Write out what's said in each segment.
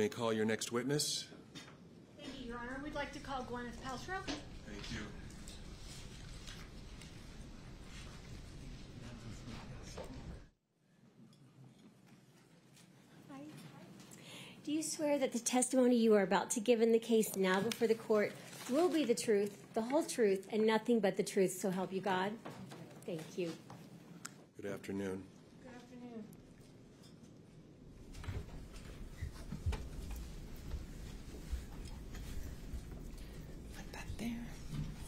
may call your next witness. Thank you, Your Honor. We'd like to call Gwyneth Paltrow. Thank you. Do you swear that the testimony you are about to give in the case now before the court will be the truth, the whole truth, and nothing but the truth, so help you God? Thank you. Good afternoon. Good afternoon. Put that there.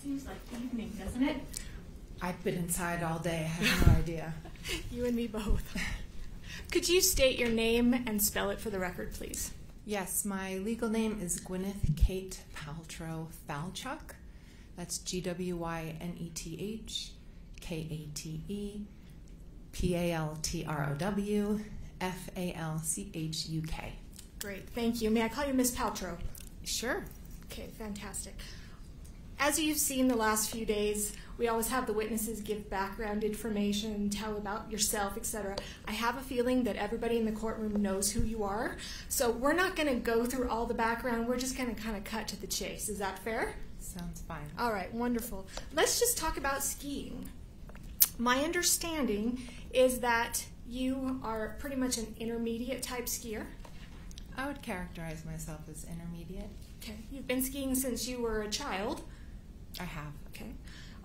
Seems like evening, doesn't it? I've been inside all day. I have no idea. You and me both. Could you state your name and spell it for the record, please? Yes, my legal name is Gwyneth Kate Paltrow Falchuk. That's G W Y N E T H K A T E P A L T R O W F A L C H U K. Great, thank you. May I call you Miss Paltrow? Sure. Okay, fantastic. As you've seen the last few days, we always have the witnesses give background information, tell about yourself, etc. I have a feeling that everybody in the courtroom knows who you are, so we're not going to go through all the background. We're just going to kind of cut to the chase. Is that fair? Sounds fine. All right, wonderful. Let's just talk about skiing. My understanding is that you are pretty much an intermediate type skier. I would characterize myself as intermediate. Okay, you've been skiing since you were a child. I have. Okay.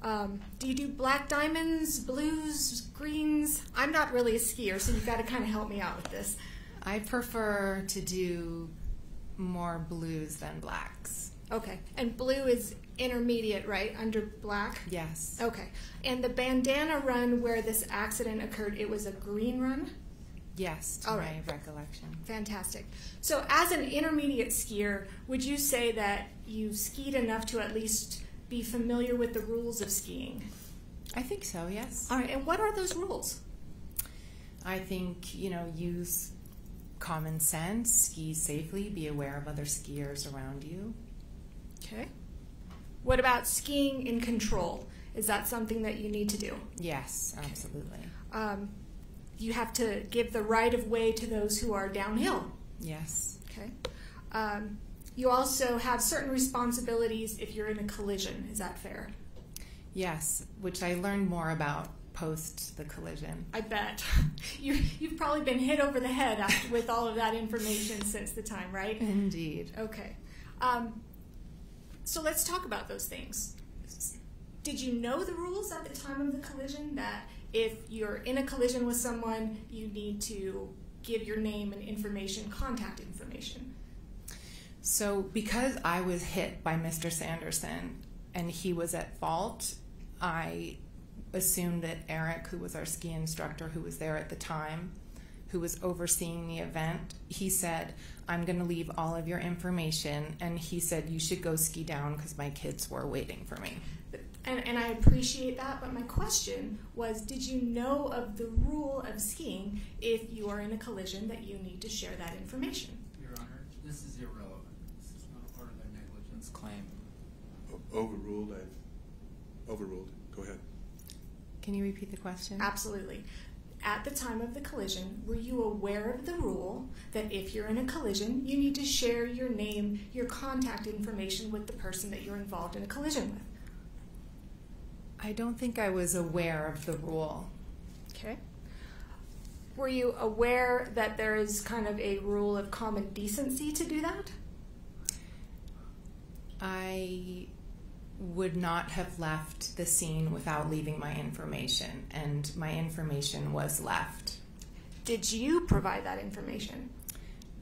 Um, do you do black diamonds, blues, greens? I'm not really a skier, so you've got to kind of help me out with this. I prefer to do more blues than blacks. Okay. And blue is intermediate, right? Under black? Yes. Okay. And the bandana run where this accident occurred, it was a green run? Yes, to All my right. recollection. Fantastic. So, as an intermediate skier, would you say that you skied enough to at least be familiar with the rules of skiing? I think so, yes. All right. And what are those rules? I think, you know, use common sense, ski safely, be aware of other skiers around you. Okay. What about skiing in control? Is that something that you need to do? Yes, absolutely. Um, you have to give the right of way to those who are downhill. Yes. Okay. Um, you also have certain responsibilities if you're in a collision. Is that fair? Yes, which I learned more about post the collision. I bet. You, you've probably been hit over the head with all of that information since the time, right? Indeed. Okay. Um, so let's talk about those things. Did you know the rules at the time of the collision that if you're in a collision with someone, you need to give your name and information, contact information? So, because I was hit by Mr. Sanderson and he was at fault, I assumed that Eric, who was our ski instructor who was there at the time, who was overseeing the event, he said, I'm going to leave all of your information. And he said, You should go ski down because my kids were waiting for me. And, and I appreciate that, but my question was Did you know of the rule of skiing if you are in a collision that you need to share that information? Your Honor, this is irrelevant. This is not a part of their negligence claim. Overruled. I've overruled. Go ahead. Can you repeat the question? Absolutely. At the time of the collision, were you aware of the rule that if you're in a collision, you need to share your name, your contact information with the person that you're involved in a collision with? I don't think I was aware of the rule. Okay. Were you aware that there is kind of a rule of common decency to do that? I would not have left the scene without leaving my information, and my information was left. Did you provide that information?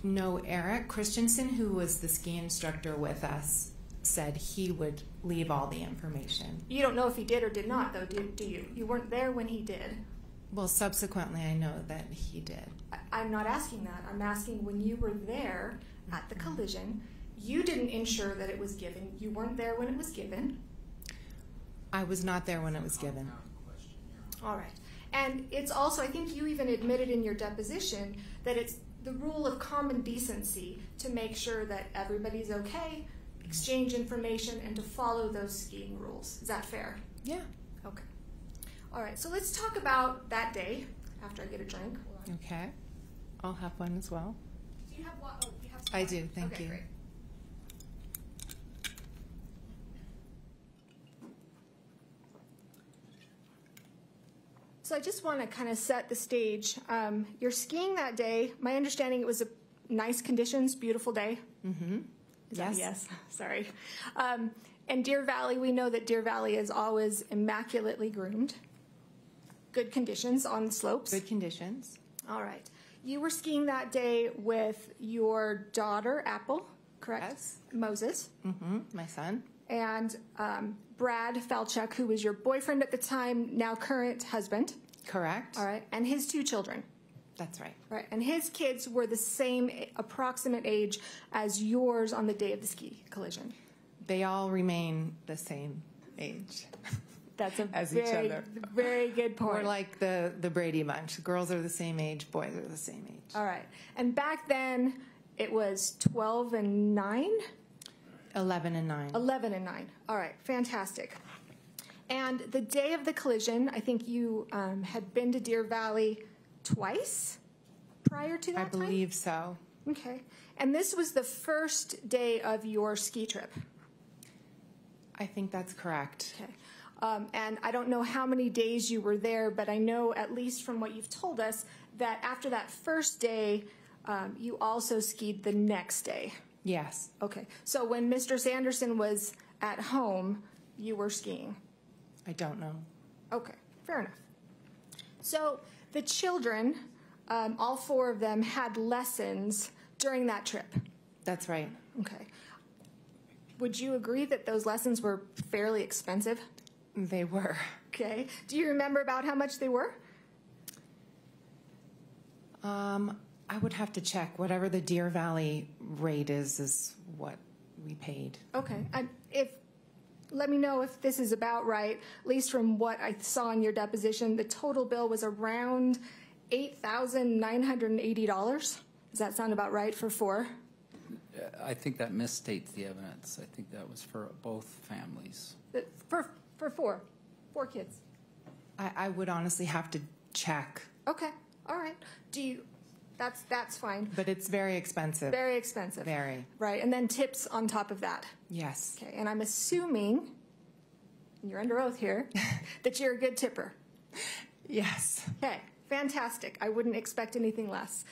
No, Eric Christensen, who was the ski instructor with us, said he would leave all the information. You don't know if he did or did not, though, do, do you? You weren't there when he did. Well, subsequently, I know that he did. I, I'm not asking that. I'm asking when you were there at the mm-hmm. collision, you didn't ensure that it was given. You weren't there when it was given. I was not there when it was given. Compound question, Your Honor. All right. And it's also, I think you even admitted in your deposition that it's the rule of common decency to make sure that everybody's okay, exchange information, and to follow those skiing rules. Is that fair? Yeah. Okay. All right. So let's talk about that day after I get a drink. Okay. I'll have one as well. Do you have wa- oh, you have some I do, thank Okay, you. great. So I just want to kind of set the stage. Um, you're skiing that day. My understanding it was a nice conditions, beautiful day. Mm-hmm. Is that a Yes. yes? Sorry. Um, and Deer Valley, we know that Deer Valley is always immaculately groomed. Good conditions on the slopes. Good conditions. All right. You were skiing that day with your daughter, Apple, correct? Yes. Moses. Mm-hmm. My son. And um, Brad Falchuk, who was your boyfriend at the time, now current husband. Correct. All right. And his two children. That's right. Right. And his kids were the same approximate age as yours on the day of the ski collision. They all remain the same age. That's a As each very, other. very good point. We're like the, the Brady bunch. Girls are the same age, boys are the same age. All right. And back then, it was 12 and 9? 11 and 9. 11 and 9. All right, fantastic. And the day of the collision, I think you um, had been to Deer Valley twice prior to that I time? believe so. Okay. And this was the first day of your ski trip. I think that's correct. Okay. Um, and I don't know how many days you were there, but I know, at least from what you've told us, that after that first day, um, you also skied the next day. Yes. Okay. So when Mr. Sanderson was at home, you were skiing. I don't know. Okay, fair enough. So the children, um, all four of them, had lessons during that trip. That's right. Okay. Would you agree that those lessons were fairly expensive? They were. Okay. Do you remember about how much they were? Um, I would have to check. Whatever the Deer Valley rate is, is what we paid. Okay. And if let me know if this is about right. At least from what I saw in your deposition, the total bill was around eight thousand nine hundred and eighty dollars. Does that sound about right for four? I think that misstates the evidence. I think that was for both families. For for four, four kids. I, I would honestly have to check, Okay. All right. Do you? That's that's fine. but it's very expensive. Very expensive. Very. Right. And then tips on top of that. Yes. Okay. And I'm assuming, and you're under oath here, that you're a good tipper. Yes. Okay, fantastic. I wouldn't expect anything less.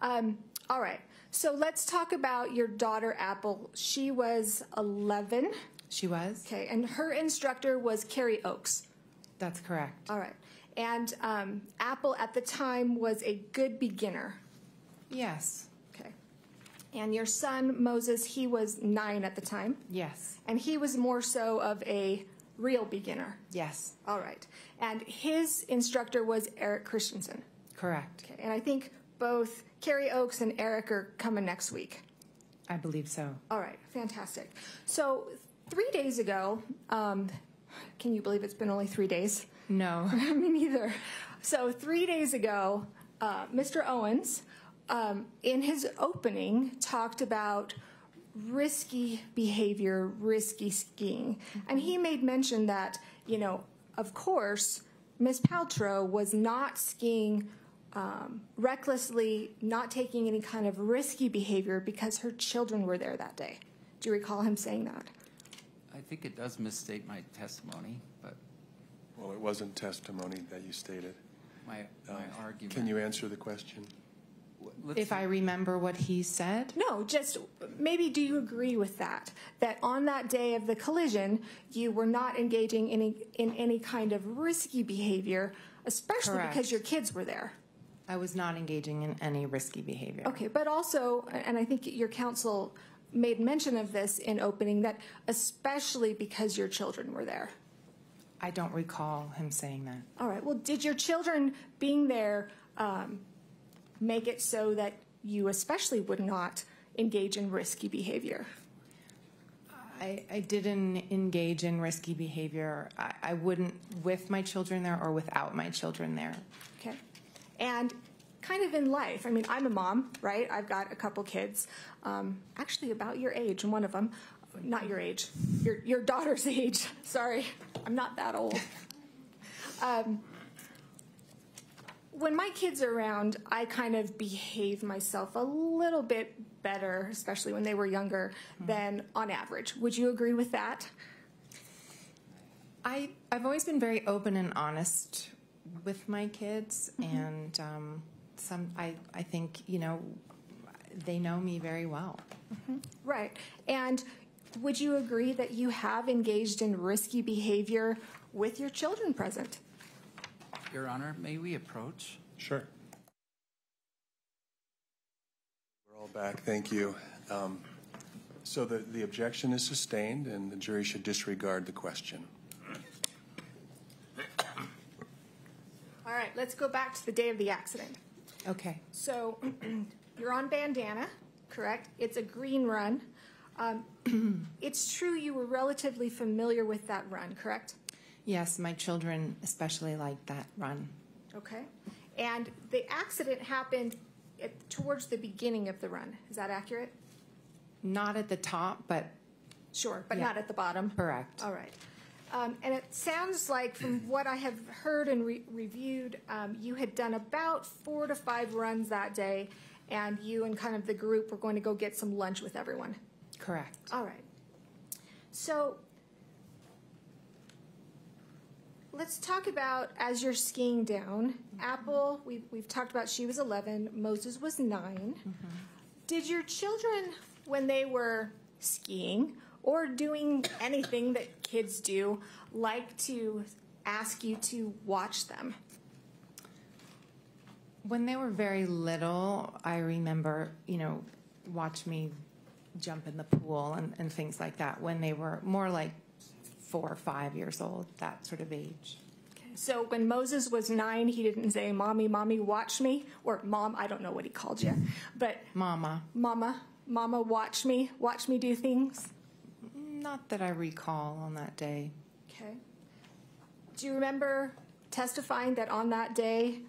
Um, all right, so let's talk about your daughter, Apple. She was 11, She was? okay, and her instructor was Carrie Oakes. That's correct. All right, and um, Apple at the time was a good beginner, Yes. okay. And your son, Moses, he was nine at the time, Yes. and he was more so of a real beginner. Yes. All right, and his instructor was Eric Christensen. Correct. Okay, and I think both Carrie Oakes and Eric are coming next week. I believe so. All right, fantastic. So three days ago, um, can you believe it's been only three days? No. Me neither. So three days ago, uh, Mr. Owens, um, in his opening, talked about risky behavior, risky skiing, and he made mention that you know, of course, Miss Paltrow was not skiing um, recklessly, not taking any kind of risky behavior because her children were there that day. Do you recall him saying that? I think it does misstate my testimony, but Well, it wasn't testimony that you stated. my, my Uh, argument. Can you answer the question? Let's- If I remember what he said, No, just maybe do you agree with that? That on that day of the collision, you were not engaging in any, in any kind of risky behavior, especially Correct. because your kids were there. I was not engaging in any risky behavior. Okay, but also, and I think your counsel made mention of this in opening, that especially because your children were there. I don't recall him saying that. All right, well, did your children being there um, make it so that you especially would not engage in risky behavior? I, I didn't engage in risky behavior. I, I wouldn't with my children there or without my children there. Okay. And kind of in life, I mean, I'm a mom, right? I've got a couple kids, um, actually about your age, and one of them, not your age, your, your daughter's age. Sorry, I'm not that old. Um, when my kids are around, I kind of behave myself a little bit better, especially when they were younger, hmm. than on average. Would you agree with that? I I've always been very open and honest with my kids, mm-hmm. and um, some I I think you know they know me very well. Mm-hmm. Right. And would you agree that you have engaged in risky behavior with your children present? Your Honor, may we approach? Sure. We're all back, thank you. Um, So the, the objection is sustained, and the jury should disregard the question. All right, let's go back to the day of the accident. Okay. So you're on bandana, correct? It's a green run. Um, it's true you were relatively familiar with that run, correct? Yes, my children especially like that run. Okay. And the accident happened at, towards the beginning of the run. Is that accurate? Not at the top, but Sure, but Yeah. not at the bottom. correct. All right. Um, and it sounds like, from what I have heard and re- reviewed, um, you had done about four to five runs that day, and you and kind of the group were going to go get some lunch with everyone. Correct. All right. So let's talk about as you're skiing down. Mm-hmm. Apple, we've, we've talked about she was 11, Moses was 9. Mm-hmm. Did your children, when they were skiing or doing anything that kids do, like to ask you to watch them? When they were very little, I remember, you know, watch me jump in the pool and, and things like that. When they were more like four or five years old, that sort of age. So when Moses was nine, he didn't say, Mommy, Mommy, watch me, or Mom, I don't know what he called you, but Mama, Mama, Mama, watch me, watch me do things. not that I recall on that day. Okay. Do you remember testifying that on that day,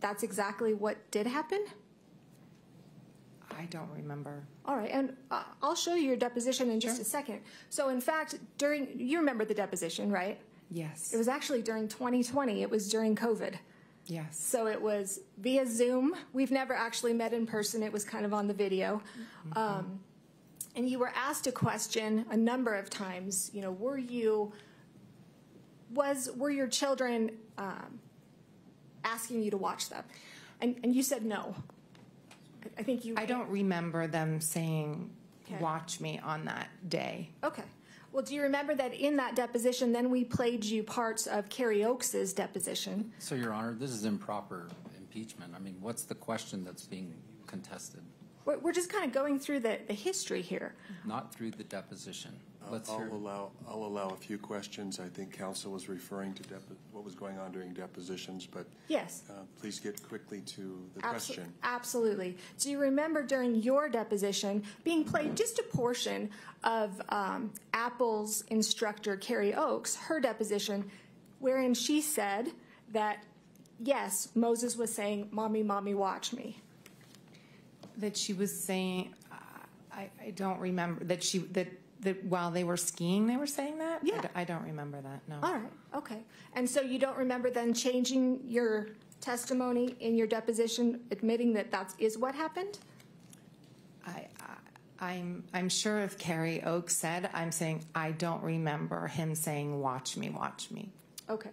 that's exactly what did happen? I don't remember. All right, and uh, I'll show you your deposition in just a second. So, in fact, during you remember the deposition, right? Yes. It was actually during 2020. It was during COVID. yes. So it was via Zoom. We've never actually met in person. It was kind of on the video. Um, and you were asked a question a number of times. You know, were you was were your children um, asking you to watch them? And and you said no. I- I think you. I don't remember them saying, Okay. watch me on that day. Okay. Well, do you remember that in that deposition, then we played you parts of Carrie Oakes's deposition? So, Your Honor, this is improper impeachment. I mean, what's the question that's being contested? We're, we're just kind of going through the, the history here. Not through the deposition. I'll- Let's I'll hear. allow, I'll allow a few questions. I think counsel was referring to depo- what was going on during depositions, but Yes. uh, please get quickly to the Abso- question. Absolutely. Do you remember during your deposition being played just a portion of um, Apple's instructor, Carrie Oakes, her deposition, wherein she said that, yes, Moses was saying, Mommy, Mommy, watch me. That she was saying, uh, I, I don't remember, that she, that, that while they were skiing, they were saying that? I Yeah. d- I don't remember that, no. All right, okay. And so you don't remember then changing your testimony in your deposition, admitting that that is what happened? I, I, I'm, I'm sure if Carrie Oakes said, I'm saying, I don't remember him saying, watch me, watch me. Okay.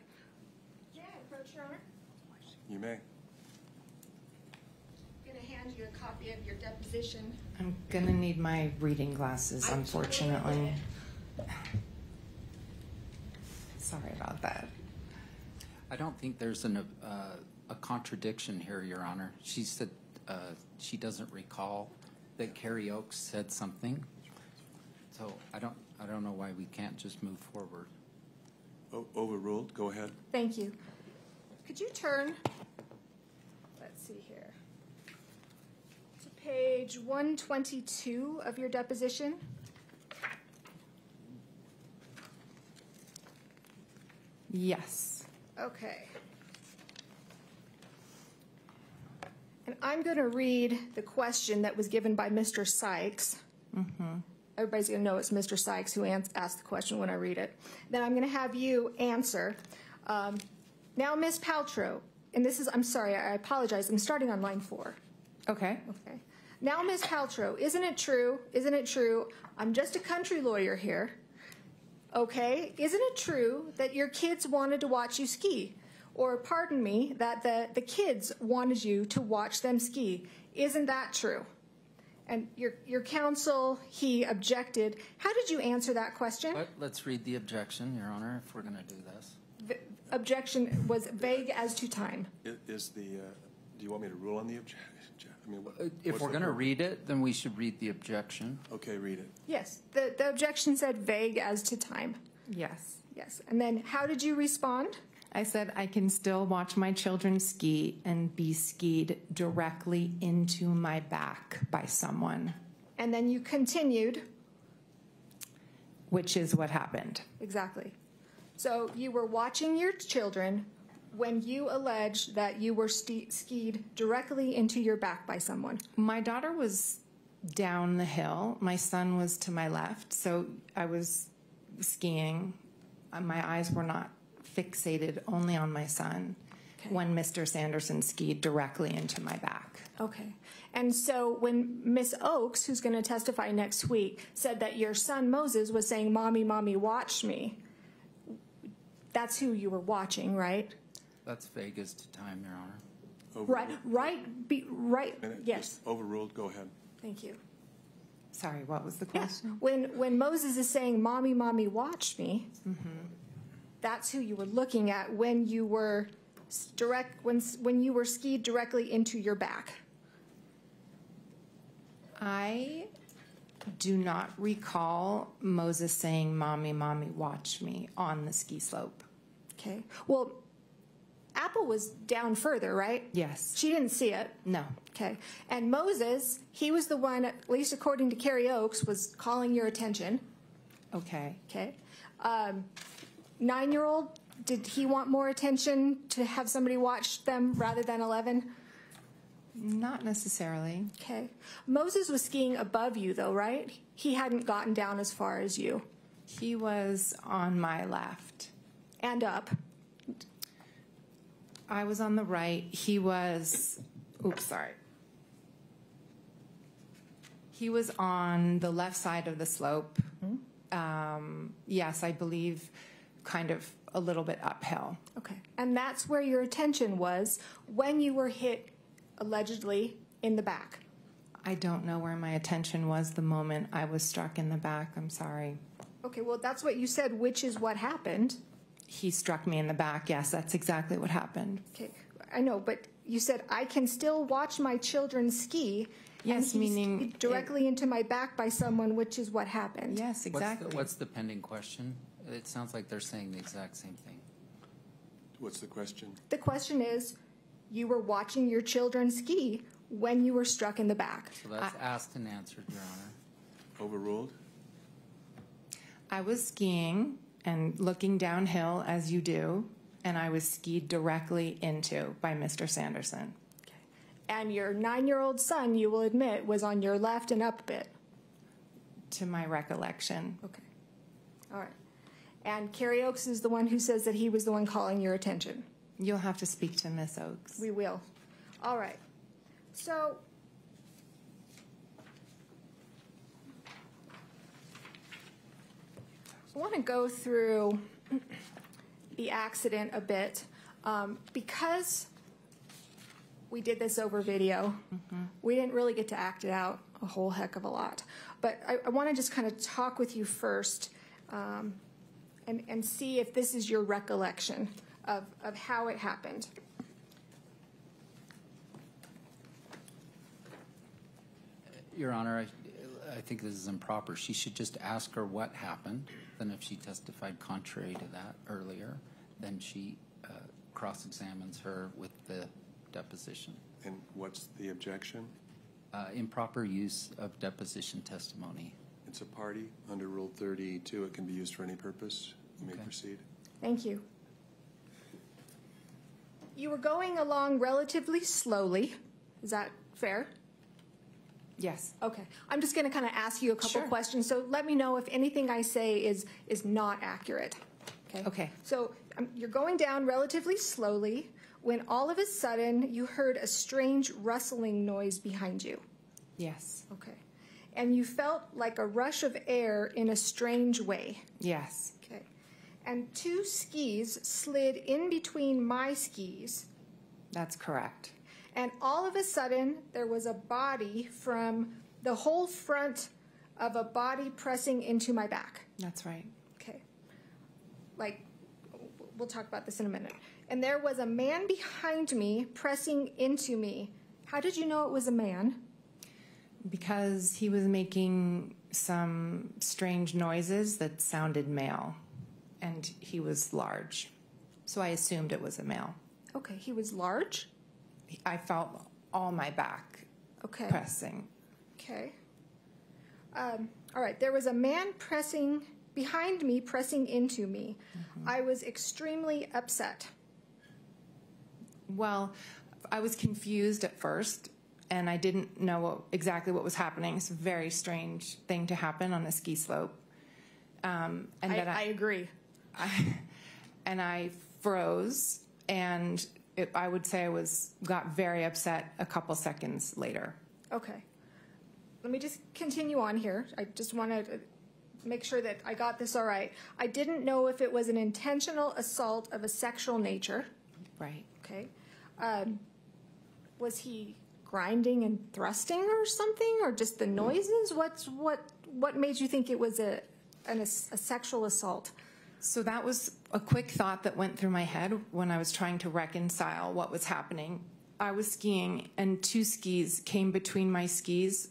Yeah, approach your honor. You may. I'm going to hand you a copy of your deposition. I'm gonna need my reading glasses, unfortunately. Sorry about that. I don't think there's an, uh, a contradiction here, Your Honor. She said uh, she doesn't recall that Carrie Oakes said something. So I don't, I don't know why we can't just move forward. O- Overruled, go ahead. Thank you. Could you turn, let's see here, to page 122 of your deposition? Yes. Okay. And I'm going to read the question that was given by Mr. Sykes. Everybody's going to know it's Mr. Sykes who ans- asked the question when I read it. Then I'm going to have you answer. Um, now, Ms. Paltrow, and this is, I'm sorry, I apologize, I'm starting on line four. Okay. Okay. Now, Ms. Paltrow, isn't it true? Isn't it true? I'm just a country lawyer here. Okay. Isn't it true that your kids wanted to watch you ski? Or, pardon me, that the, the kids wanted you to watch them ski. Isn't that true? And your, your counsel, he objected. How did you answer that question? But let's read the objection, Your Honor, if we're going to do this. V- objection was vague as to time. Is the, uh, do you want me to rule on the objection? I mean, what- Uh, If what's we're the going to purpose? read it, then we should read the objection. Okay, read it. Yes, the, the objection said vague as to time. Yes. Yes. And then how did you respond? I said I can still watch my children ski and be skied directly into my back by someone, And then you continued. which is what happened. Exactly. So you were watching your children when you alleged that you were ski- skied directly into your back by someone. My daughter was down the hill. My son was to my left. So I was skiing. Uh, My eyes were not fixated only on my son Okay. when Mr. Sanderson skied directly into my back. Okay. And so when Miss Oakes, who's going to testify next week, said that your son Moses was saying, Mommy, Mommy, watch me, that's who you were watching, right? That's Vegas to time, Your Honor. Right, Overruled. right, be, right, Minute, yes. just Overruled, go ahead. Thank you. Sorry, what was the Yeah. question? When, when Moses is saying, Mommy, Mommy, watch me, Mm-hmm. that's who you were looking at when you were s- direct, when, s- when you were skied directly into your back. I do not recall Moses saying, Mommy, Mommy, watch me on the ski slope. Okay. Well, Apple was down further, right? Yes. She didn't see it. No. Okay. And Moses, he was the one, at least according to Carrie Oakes, was calling your attention. Okay. Okay. Um, Nine year old, did he want more attention to have somebody watch them rather than 11? Not necessarily. Okay. Moses was skiing above you, though, right? He hadn't gotten down as far as you. He was on my left. And up. I was on the right. He was, oops, sorry. He was on the left side of the slope. Um, yes, I believe kind of a little bit uphill. Okay. And that's where your attention was when you were hit, allegedly, in the back. I don't know where my attention was the moment I was struck in the back. I'm sorry. Okay, well, that's what you said, which is what happened. He struck me in the back. Yes, that's exactly what happened. Okay, I know, but you said I can still watch my children ski. Yes, and he's meaning it- directly into my back by someone, which is what happened. Yes, What's the- exactly. What's the pending question? It sounds like they're saying the exact same thing. What's the question? The question is, you were watching your children ski when you were struck in the back. So that's asked and answered, Your Honor. Overruled? I was skiing and looking downhill as you do, and I was skied directly into by Mr. Sanderson. And your nine-year-old son, you will admit, was on your left and up a bit. To my recollection, Okay. All right. And Carrie Oakes is the one who says that he was the one calling your attention. you'll have to speak to Miss Oakes. We will. All right. So, I want to go through the accident a bit um, because we did this over video. We didn't really get to act it out a whole heck of a lot. But I, I want to just kind of talk with you first um, and, and see if this is your recollection of, of how it happened. Your Honor, I, I think this is improper. She should just ask her what happened. Then if she testified contrary to that earlier, then she uh, cross-examines her with the deposition. And what's the objection? Uh, Improper use of deposition testimony. It's a party. Under Rule 32, it can be used for any purpose. You may proceed. Thank you. You were going along relatively slowly. Is that fair? Yes. Okay. I'm just going to kind of ask you a couple Sure. questions. So let me know if anything I say is is not accurate. Okay. Okay. So um, you're going down relatively slowly when all of a sudden you heard a strange rustling noise behind you. Yes. Okay. And you felt like a rush of air in a strange way. Yes. Okay. And two skis slid in between my skis. That's correct. And all of a sudden, there was a body from the whole front of a body pressing into my back. That's right. Okay. Like, we'll talk about this in a minute. And there was a man behind me pressing into me. How did you know it was a man? Because he was making some strange noises that sounded male, and he was large. So I assumed it was a male. Okay, he was large. I felt all my back Okay. pressing. Okay. Um, all right. There was a man pressing behind me, pressing into me. I was extremely upset. Well, I was confused at first, and I didn't know what, exactly what was happening. It's a very strange thing to happen on a ski slope. Um, and I, then I agree. and I froze, and it, I would say I was got very upset a couple seconds later. Okay. Let me just continue on here. I just want to make sure that I got this all right. I didn't know if it was an intentional assault of a sexual nature. Right. Okay. Um, was he grinding and thrusting or something, or just the noises? What's what? What made you think it was a an, a sexual assault? So that was a quick thought that went through my head when I was trying to reconcile what was happening. I was skiing, and two skis came between my skis,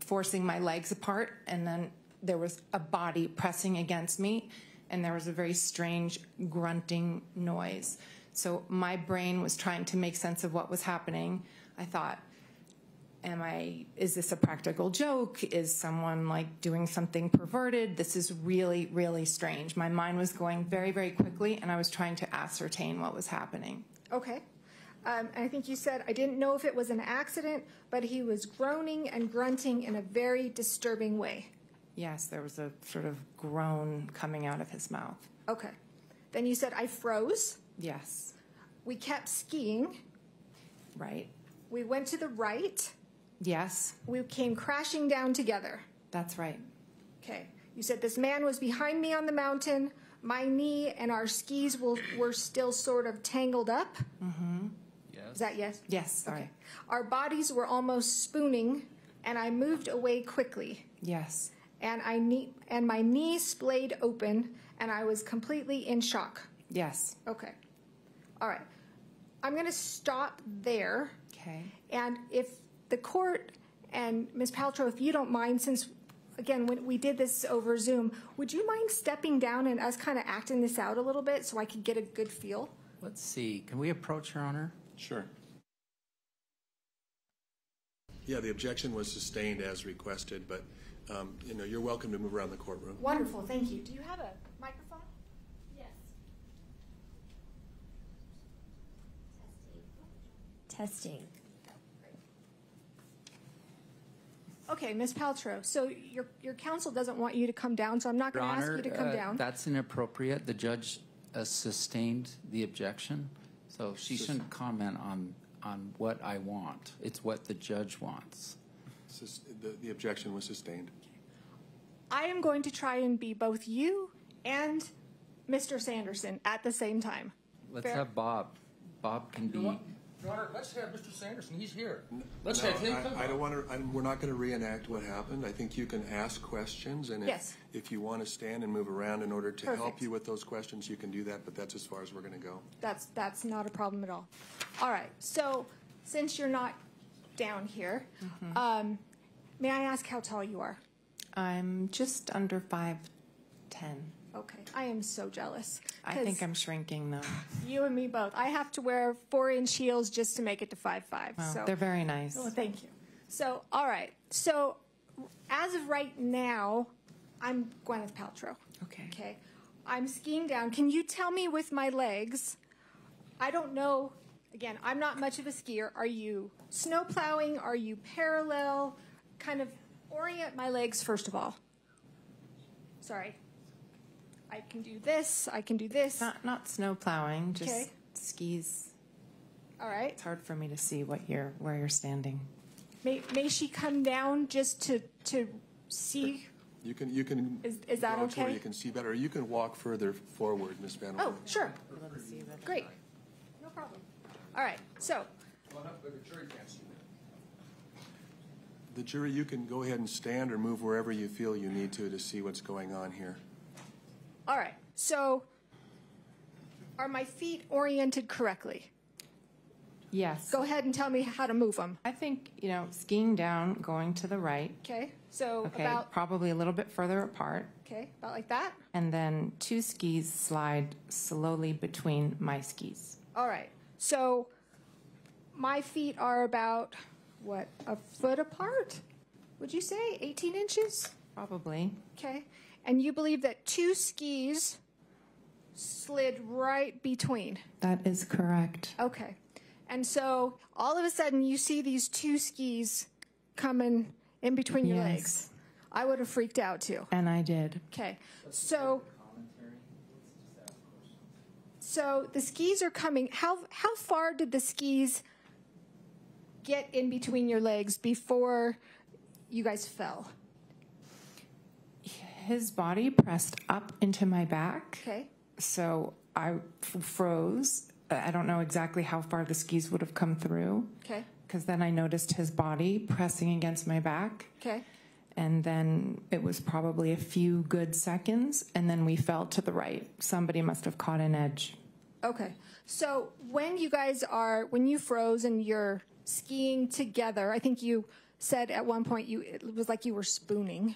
forcing my legs apart, and then there was a body pressing against me, and there was a very strange grunting noise. So my brain was trying to make sense of what was happening. I thought, am I, is this a practical joke? Is someone like doing something perverted? This is really, really strange. My mind was going very, very quickly, and I was trying to ascertain what was happening. Okay. Um, and I think you said, I didn't know if it was an accident, but he was groaning and grunting in a very disturbing way. Yes, there was a sort of groan coming out of his mouth. Okay. Then you said, I froze. Yes, We kept skiing. right. We went to the right. Yes, We came crashing down together. that's right. Okay. You said this man was behind me on the mountain. My knee and our skis were, were still sort of tangled up. Mm-hmm. Yes. Is that yes? Yes, sorry. Our bodies were almost spooning, and I moved away quickly. Yes, And I knee, and my knee splayed open, and I was completely in shock. yes. Okay. All right. I'm going to stop there. Okay. And if the court and Ms. Paltrow, if you don't mind, since again when we did this over Zoom, would you mind stepping down and us kind of acting this out a little bit so I could get a good feel? Let's see, can we approach Your Honor? Sure. Yeah, the objection was sustained as requested, but, um, you know, you're welcome to move around the courtroom. Wonderful, thank you. Do you have a microphone? Yes. Testing. Okay, Ms. Paltrow. So your your counsel doesn't want you to come down, so I'm not Your going to ask Honor, you to come uh, down. that's inappropriate. The judge uh, sustained the objection, so she shouldn't comment on, on what I want. It's what the judge wants. Sus- The, the objection was sustained. I am going to try and be both you and Mr. Sanderson at the same time. Let's Fair. have Bob. Bob can be, Your Honor, let's have Mr. Sanderson, he's here. Let's No, have him come I, I don't want to, we're not going to reenact what happened. I think you can ask questions, and Yes. if, if you want to stand and move around in order to help you with those questions, you can do that, but that's as far as we're going to go. That's that's not a problem at all. All right. So since you're not down here, Mm-hmm. um, may I ask how tall you are? I'm just under 5'10. Okay. I am so jealous. I think I'm shrinking though. You and me both. I have to wear four-inch heels just to make it to five five. Well, so they're very nice. Well, thank you. So, all right. So, as of right now, I'm Gwyneth Paltrow. Okay. Okay. I'm skiing down. Can you tell me with my legs? I don't know. Again, I'm not much of a skier. Are you snow plowing? Are you parallel? Kind of orient my legs first of all. Sorry. I can do this. I can do this. Not not snow plowing, just Okay. skis. All right. It's hard for me to see what you're where you're standing. May, may she come down just to, to see? You can, you can. Is- is that go to where okay? you can see better, you can walk further forward, Ms. Van Oh, Orman. sure. Great. No problem. All right, so, Well, not- but the jury can't see that. The jury, you can go ahead and stand or move wherever you feel you need to to see what's going on here. All right, so are my feet oriented correctly? Yes. Go ahead and tell me how to move them. I think, you know, skiing down, going to the right. Okay, so Okay. about, Probably a little bit further apart. okay, about like that? And then two skis slide slowly between my skis. All right, so my feet are about, what, a foot apart? Would you say 18 inches? Probably. Okay, and you believe that two skis slid right between? That is correct. Okay, and so all of a sudden you see these two skis coming in between your Yes. legs. I would have freaked out too. And I did. Okay, so so the skis are coming. How how far did the skis get in between your legs before you guys fell? His body pressed up into my back. Okay, So I f- froze. I don't know exactly how far the skis would have come through okay, because then I noticed his body pressing against my back. okay. And then it was probably a few good seconds, and then we fell to the right. Somebody must have caught an edge. Okay. So when you guys are when you froze and you're skiing together, I think you said at one point you it was like you were spooning.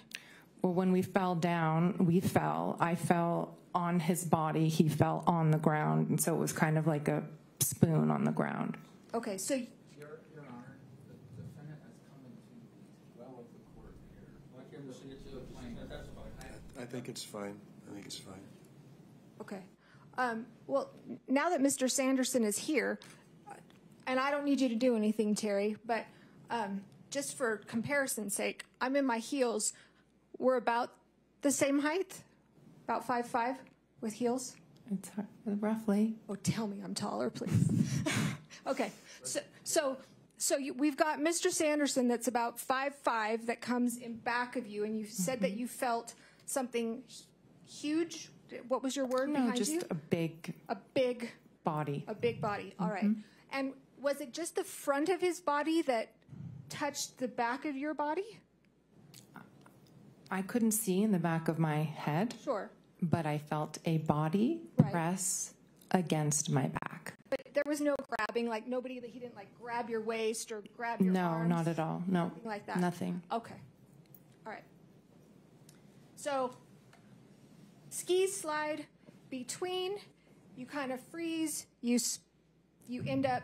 Well, when we fell down, we fell. I fell on his body, he fell on the ground, and so it was kind of like a spoon on the ground. Okay. So Your, Your Honor, the defendant has come into the well of the court here. Why can't we see it to the plaintiff? That's fine. I think it's fine. I think it's fine. okay. Um, well, now that Mr. Sanderson is here, and I don't need you to do anything, Terry, but um, just for comparison's sake, I'm in my heels. We're about the same height, about five five with heels. It's hard, roughly. Oh, tell me I'm taller, please. okay, so so so you, we've got Mr. Sanderson that's about five five that comes in back of you, and you said that mm-hmm. you felt something huge. What was your word No, behind just you? a big A big, body. a big body. All right. Mm-hmm. And was it just the front of his body that touched the back of your body? I couldn't see in the back of my head, Sure. but I felt a body Right. press against my back. But there was no grabbing, like nobody that he didn't like grab your waist or grab your No, arms. not at all. No, Nothing like that. Nothing. Okay. All right. So, skis slide between, you kind of freeze, you, you end up,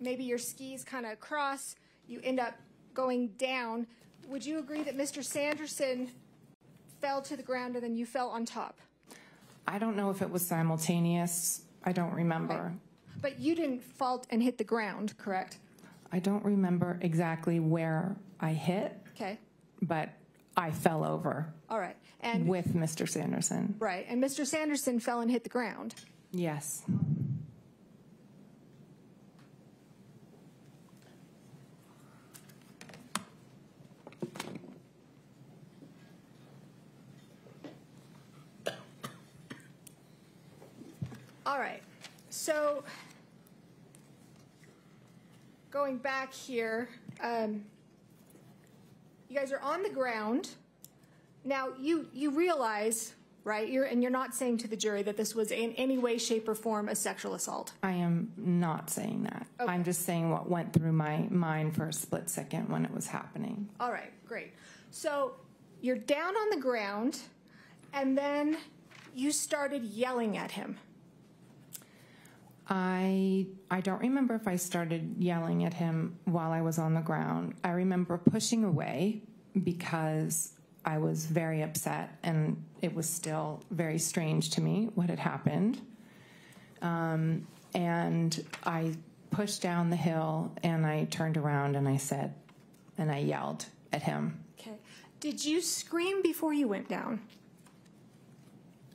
maybe your skis kind of cross, you end up going down. Would you agree that Mr. Sanderson fell to the ground and then you fell on top? I don't know if it was simultaneous. I don't remember. Okay. But you didn't fall and hit the ground, correct? I don't remember exactly where I hit, Okay. but I fell over All right. And with Mr. Sanderson. right. And Mr. Sanderson fell and hit the ground. Yes. All right. So going back here, um, you guys are on the ground. Now you you realize, right? You're and you're not saying to the jury that this was in any way, shape, or form a sexual assault. I am not saying that. Okay. I'm just saying what went through my mind for a split second when it was happening. All right, great. So you're down on the ground, and then you started yelling at him. I I don't remember if I started yelling at him while I was on the ground. I remember pushing away because I was very upset and it was still very strange to me what had happened. Um, and I pushed down the hill and I turned around and I said, and I yelled at him. Okay. Did you scream before you went down?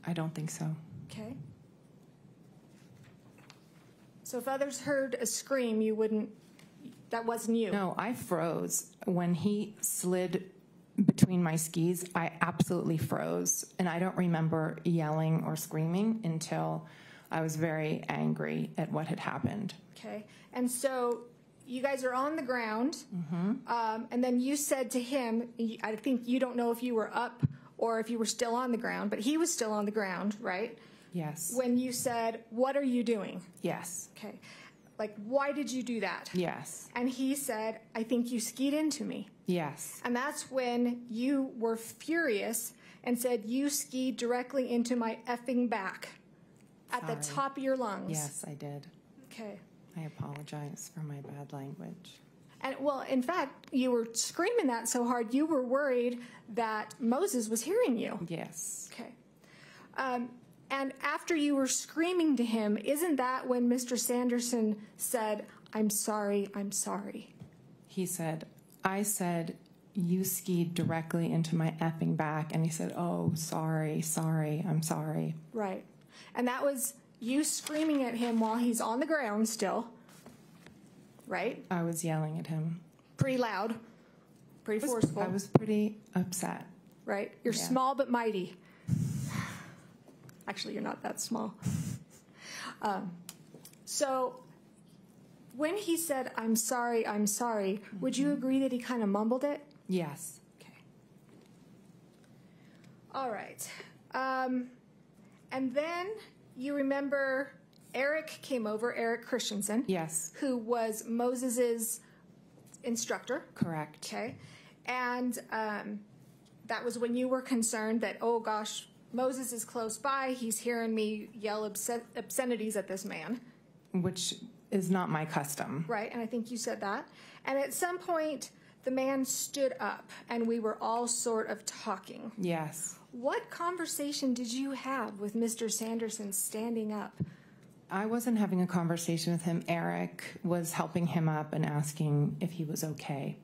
I don't think so. Okay. So if others heard a scream, you wouldn't, that wasn't you? No, I froze. When he slid between my skis, I absolutely froze. And I don't remember yelling or screaming until I was very angry at what had happened. Okay, and so you guys are on the ground, Mm-hmm. um, and then you said to him, I think you don't know if you were up or if you were still on the ground, but he was still on the ground, right? Yes. When you said, What are you doing? Yes. Okay, like, why did you do that? Yes. And he said, I think you skied into me. Yes. And that's when you were furious and said, You skied directly into my effing back at the top of your lungs. Yes, I did. Okay. I apologize for my bad language. And well, in fact, you were screaming that so hard, you were worried that Moses was hearing you. Yes. Okay. Um, and after you were screaming to him, isn't that when Mr. Sanderson said, I'm sorry, I'm sorry? He said, I said, you skied directly into my effing back. And he said, Oh, sorry, sorry, I'm sorry. Right. And that was you screaming at him while he's on the ground still. Right? I was yelling at him. Pretty loud, pretty forceful. I was pretty upset. right? You're Yeah. small but mighty. Actually, you're not that small. Um, so, when he said, I'm sorry, I'm sorry, would you agree that he kind of mumbled it? Yes. Okay. All right. Um, and then you remember Eric came over, Eric Christensen, Yes. who was Moses's instructor. Correct. Okay. And um, that was when you were concerned that, oh gosh, Moses is close by. He's hearing me yell obscen- obscenities at this man. Which is not my custom. Right. And I think you said that. And at some point, the man stood up and we were all sort of talking. Yes. What conversation did you have with Mr. Sanderson standing up? I wasn't having a conversation with him. Eric was helping him up and asking if he was okay.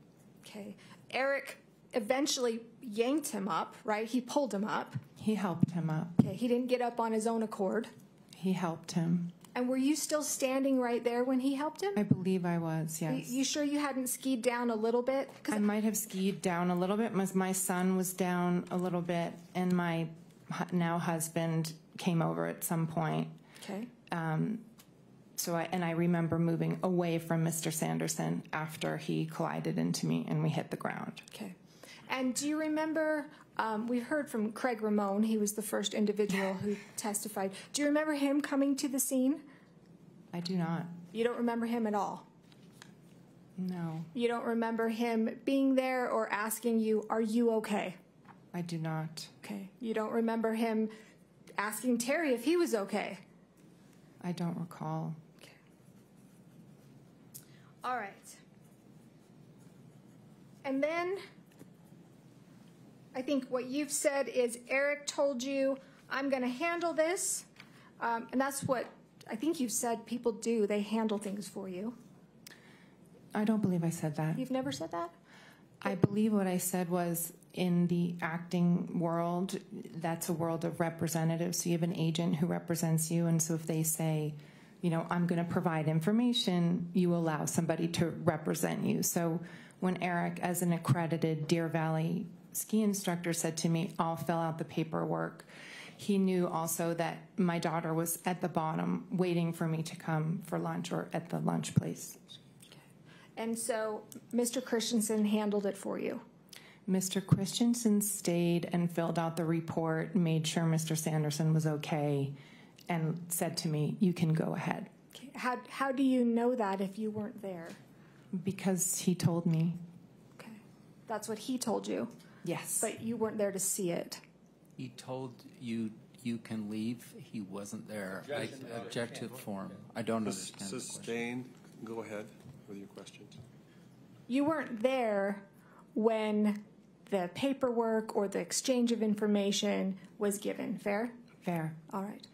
Okay. Eric eventually yanked him up, right? He pulled him up. He helped him up. Okay. He didn't get up on his own accord. He helped him. And were you still standing right there when he helped him? I believe I was, You- yes. You sure you hadn't skied down a little bit? I might have skied down a little bit. My, my son was down a little bit, and my now husband came over at some point. okay. Um, so I, and I remember moving away from Mr. Sanderson after he collided into me and we hit the ground. Okay. And do you remember? Um, we heard from Craig Ramon. He was the first individual who testified. Do you remember him coming to the scene? I do not. You don't remember him at all. No, You don't remember him being there or asking you, "Are you okay?" I do not. Okay. You don't remember him asking Terry if he was okay. I don't recall. Okay. All right. And then I think what you've said is Eric told you, I'm going to handle this. Um, and that's what I think you've said people do. They handle things for you. I don't believe I said that. You've never said that? I believe what I said was in the acting world, that's a world of representatives. So you have an agent who represents you. And so if they say, you know, I'm going to provide information, you allow somebody to represent you. So when Eric, as an accredited Deer Valley ski instructor, said to me, I'll fill out the paperwork, he knew also that my daughter was at the bottom waiting for me to come for lunch or at the lunch place. And so Mr. Christensen handled it for you. Mr. Christensen stayed and filled out the report, made sure Mr. Sanderson was okay, and said to me, You can go ahead. Okay. How, how do you know that if you weren't there? Because he told me, Okay. That's what he told you, Yes. but you weren't there to see it. He told you you can leave. He wasn't there. I Objection. object to form. I don't understand the question. Sustained, go ahead with your questions. You weren't there when the paperwork or the exchange of information was given, fair? Fair. All right.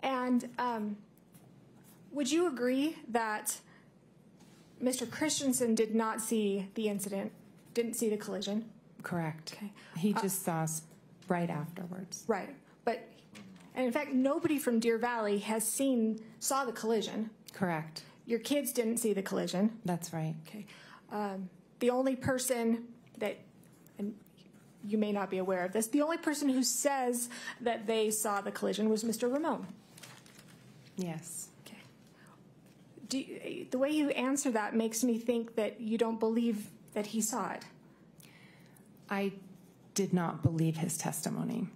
And um, would you agree that Mr. Christensen did not see the incident, didn't see the collision? Correct. Okay. He just saw us right afterwards. Right. But, and in fact, nobody from Deer Valley has seen, saw the collision. Correct. Your kids didn't see the collision. That's right. Okay. Um, the only person that, and you may not be aware of this, the only person who says that they saw the collision was Mr. Ramon. Yes. Okay. You, the way you answer that makes me think that you don't believe that he saw it. I did not believe his testimony.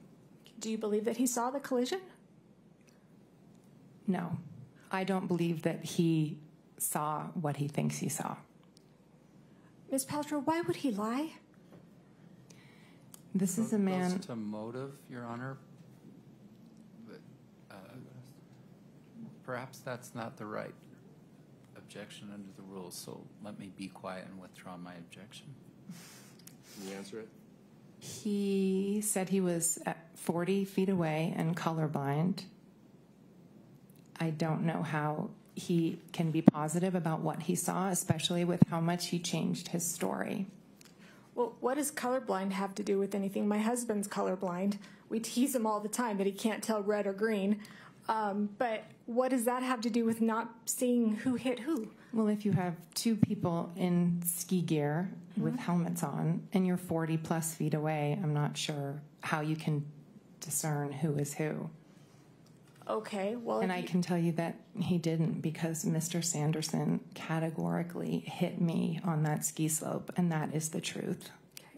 Do you believe that he saw the collision? No. I don't believe that he saw what he thinks he saw. Ms. Paltrow, why would he lie? This is a man. Goes to motive, Your Honor. But, uh, Perhaps that's not the right objection under the rules, so let me be quiet and withdraw my objection. Can you answer it? He said he was at 40 feet away and colorblind. I don't know how he can be positive about what he saw, especially with how much he changed his story. Well, what does colorblind have to do with anything? My husband's colorblind. We tease him all the time that he can't tell red or green. Um, but what does that have to do with not seeing who hit who? Well, if you have two people in ski gear with helmets on and you're 40 plus feet away, I'm not sure how you can discern who is who. Okay, well, And I you- can tell you that he didn't because Mr. Sanderson categorically hit me on that ski slope, and that is the truth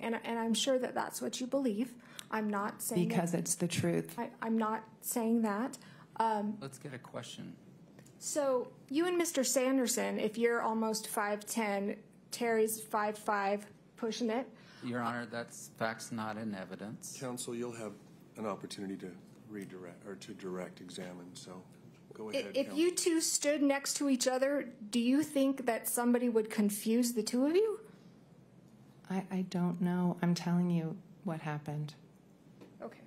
and, and I'm sure that that's what you believe. I'm not saying that- because it's the truth. I, I'm not saying that. Um, Let's get a question. So you and Mr. Sanderson, if you're almost five ten, Terry's five five, pushing it. Your Honor, that's facts not in evidence. Counsel, you'll have an opportunity to redirect, or to direct examine, so go ahead. If counsel. you two stood next to each other, do you think that somebody would confuse the two of you? I, I don't know. I'm telling you what happened. Okay.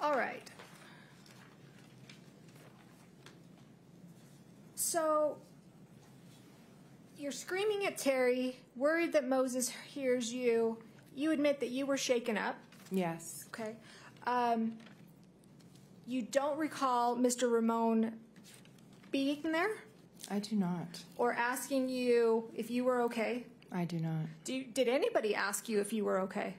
All right. So you're screaming at Terry, worried that Moses hears you. You admit that you were shaken up. Yes. Okay. Um, you don't recall Mr. Ramon being there I do not. or asking you if you were okay. I do not. Do you, did anybody ask you if you were okay?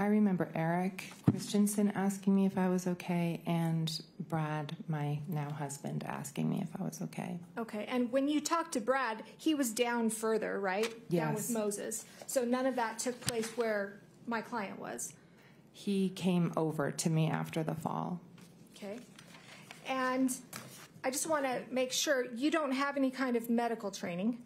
I remember Eric Christensen asking me if I was okay, and Brad, my now husband, asking me if I was okay. Okay, and when you talked to Brad, he was down further, right? Down with Moses. So none of that took place where my client was. He came over to me after the fall. Okay. And I just want to make sure you don't have any kind of medical training.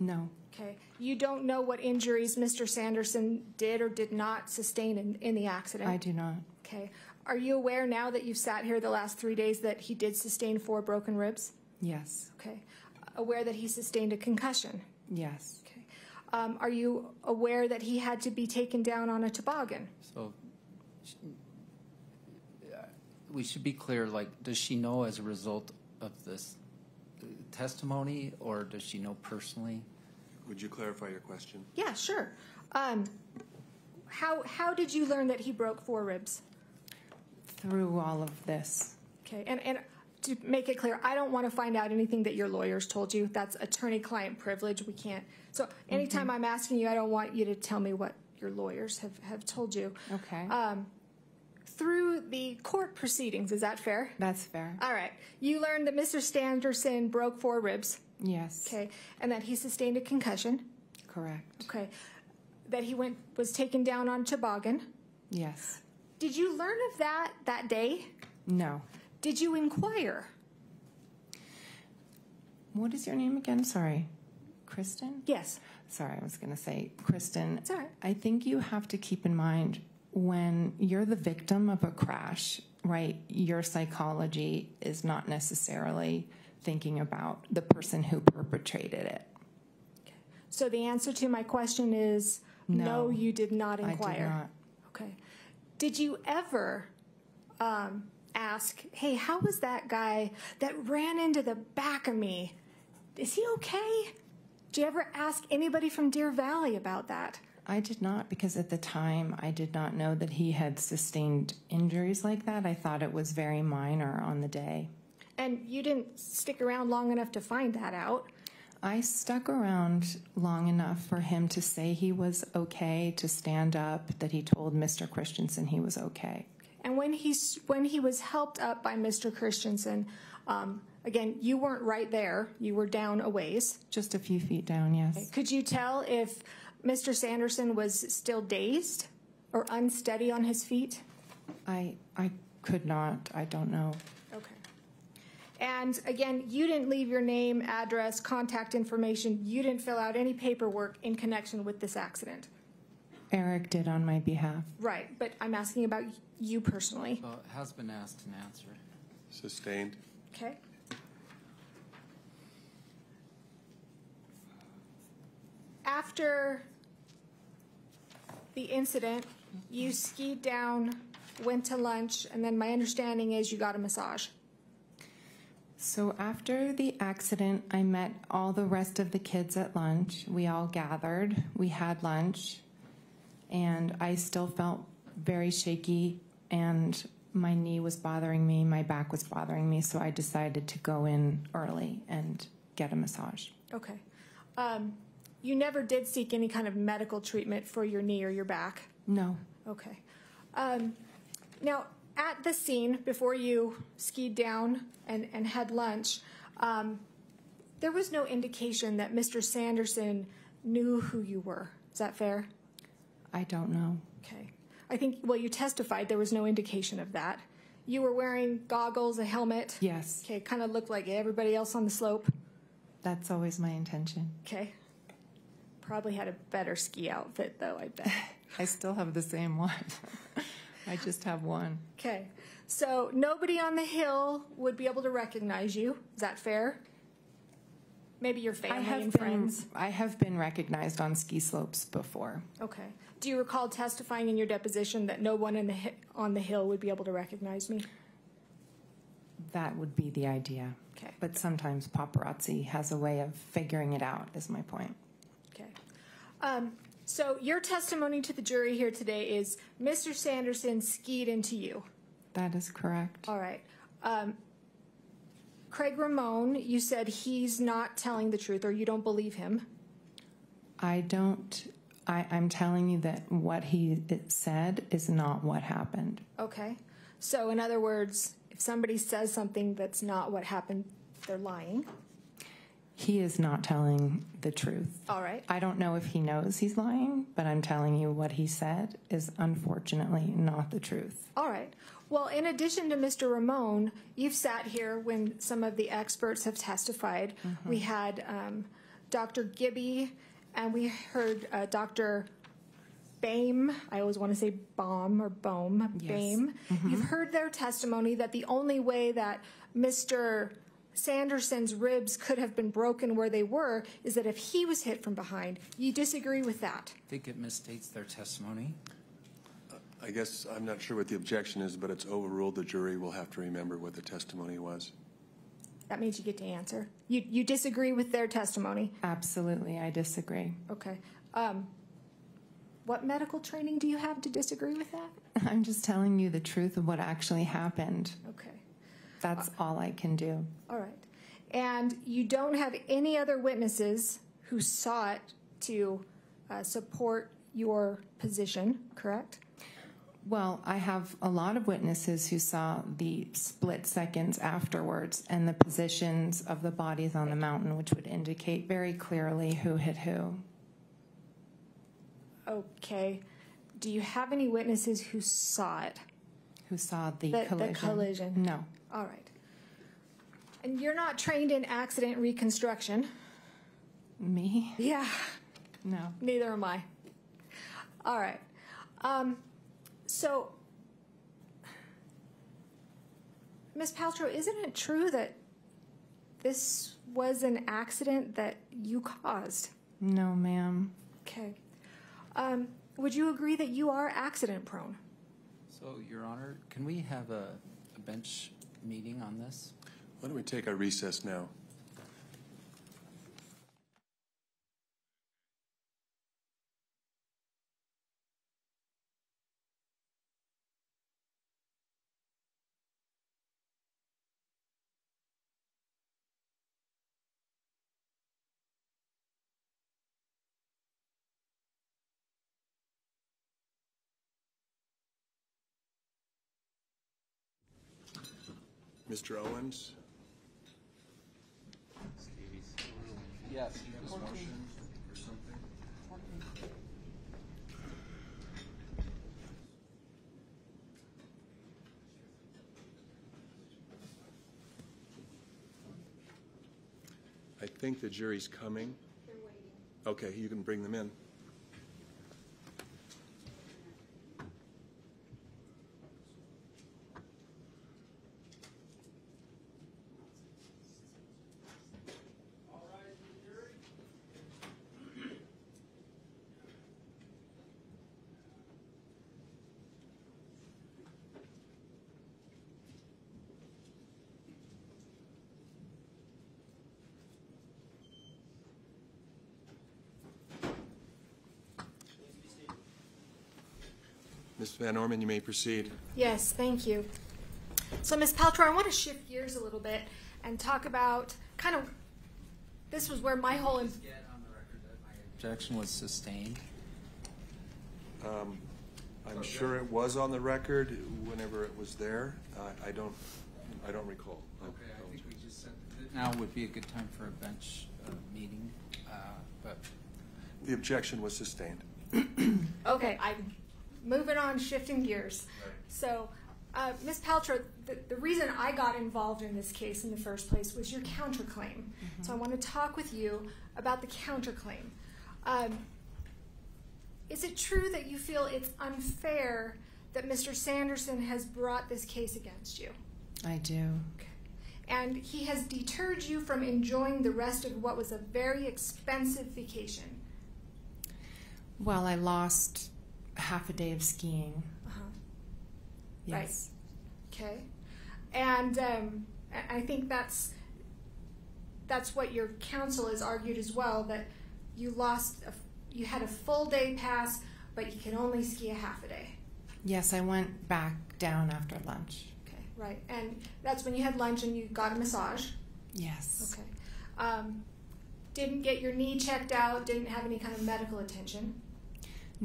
No, Okay. You don't know what injuries Mr. Sanderson did or did not sustain in, in the accident. I do not. Okay. Are you aware now that you've sat here the last three days that he did sustain four broken ribs? Yes. Okay. Aware that he sustained a concussion? Yes. Okay. Um, are you aware that he had to be taken down on a toboggan? So uh, we should be clear, like, does she know as a result of this testimony or does she know personally? Would you clarify your question? Yeah, sure. Um, how how did you learn that he broke four ribs? Through all of this. Okay, and and to make it clear, I don't want to find out anything that your lawyers told you. That's attorney-client privilege. We can't. So anytime I'm asking you, I don't want you to tell me what your lawyers have have told you. Okay. Um, through the court proceedings, is that fair? That's fair. All right. You learned that Mr. Sanderson broke four ribs. Yes. Okay, and that he sustained a concussion. Correct. Okay, that he went was taken down on toboggan. Yes. Did you learn of that that day? No. Did you inquire? What is your name again? Sorry. Kristen? Yes. Sorry, I was going to say, Kristen. It's all right. I think you have to keep in mind when you're the victim of a crash, right? Your psychology is not necessarily thinking about the person who perpetrated it. So the answer to my question is no, No. you did not I did inquire. not. Okay. Did you ever um, ask, hey, how was that guy that ran into the back of me? Is he okay? Did you ever ask anybody from Deer Valley about that? I did not because at the time I did not know that he had sustained injuries like that. I thought it was very minor on the day. And you didn't stick around long enough to find that out. I stuck around long enough for him to say he was okay, to stand up, that he told Mr. Christensen he was okay. And when he's when he was helped up by Mr. Christensen, um, again, you weren't right there. You were down a ways. Just a few feet down, yes. Could you tell if Mr. Sanderson was still dazed or unsteady on his feet? I I could not. I don't know. Okay. And again, you didn't leave your name, address, contact information. You didn't fill out any paperwork in connection with this accident. Eric did on my behalf. Right, but I'm asking about you personally. Well, it has been asked and answered. Sustained. Okay. After the incident, you skied down, went to lunch, and then my understanding is you got a massage. So after the accident, I met all the rest of the kids at lunch. We all gathered, we had lunch, and I still felt very shaky and my knee was bothering me, my back was bothering me, so I decided to go in early and get a massage. Okay. Um, you never did seek any kind of medical treatment for your knee or your back. No, Okay. Um, now, at the scene, before you skied down and, and had lunch, um, there was no indication that Mr. Sanderson knew who you were. Is that fair? I don't know. Okay. I think, well, you testified there was no indication of that. You were wearing goggles, a helmet. Yes, Okay, kind of looked like everybody else on the slope. that's always my intention. Okay. Probably had a better ski outfit, though, I bet. I still have the same one. I just have one. Okay, so nobody on the hill would be able to recognize you. Is that fair? Maybe your I family have and been friends. I have been recognized on ski slopes before. Okay. Do you recall testifying in your deposition that no one in the on the hill would be able to recognize me? That would be the idea. Okay. But sometimes paparazzi has a way of figuring it out, is my point. Okay. Um, so your testimony to the jury here today is Mr. Sanderson skied into you. That is correct. All right. Um, Craig Ramon, you said he's not telling the truth or you don't believe him. I don't, I, I'm telling you that what he said is not what happened. Okay. So, in other words, if somebody says something that's not what happened, they're lying. He is not telling the truth. All right. I don't know if he knows he's lying, but I'm telling you what he said is unfortunately not the truth. All right. Well, in addition to Mr. Ramon, you've sat here when some of the experts have testified. We had um, Dr. Gibby and we heard uh, Dr. Bame. I always want to say Baum or Bohm. Yes. Bame. You've heard their testimony that the only way that Mr. Sanderson's ribs could have been broken where they were is that if he was hit from behind. You disagree with that? I think it misstates their testimony. I guess I'm not sure what the objection is, but it's overruled. The jury will have to remember what the testimony was. That means you get to answer. You, you disagree with their testimony. Absolutely, I disagree. Okay. Um, what medical training do you have to disagree with that? I'm just telling you the truth of what actually happened. Okay. That's all I can do. All right. And you don't have any other witnesses who saw it to uh, support your position, correct? Well, I have a lot of witnesses who saw the split seconds afterwards and the positions of the bodies on the mountain, which would indicate very clearly who hit who. Okay. Do you have any witnesses who saw it? Who saw the, The- the collision? collision. No. All right. And you're not trained in accident reconstruction. Me? Yeah. No. Neither am I. All right. Um, so, Miss Paltrow, isn't it true that this was an accident that you caused? No, ma'am. Okay. Um, would you agree that you are accident prone? So, Your Honor, can we have a, a bench meeting on this? Why don't we take our recess now? Mr. Owens? Yes. I think the jury's coming. They're waiting. Okay, you can bring them in. Van Orman, you may proceed. Yes, thank you. So, Ms. Paltrow, I want to shift gears a little bit and talk about kind of this was where my whole. Get on the record that my objection was sustained. Um, I'm sure it was on the record whenever it was there. I I don't, I don't recall. Okay, I think we just said that now would be a good time for a bench uh, meeting, uh, but The objection was sustained. Okay, I'm moving on, shifting gears. So, uh, Ms. Paltrow, the, the reason I got involved in this case in the first place was your counterclaim. So, I want to talk with you about the counterclaim. Um, is it true that you feel it's unfair that Mr. Sanderson has brought this case against you? I do. And he has deterred you from enjoying the rest of what was a very expensive vacation. Well, I lost half a day of skiing. Uh-huh. Yes. Okay, and um, I I think that's that's what your counsel has argued as well that you lost a, you had a full day pass, but you can only ski a half a day. Yes, I went back down after lunch. Okay, right, and that's when you had lunch and you got a massage. Yes. Okay, um, didn't get your knee checked out, didn't have any kind of medical attention.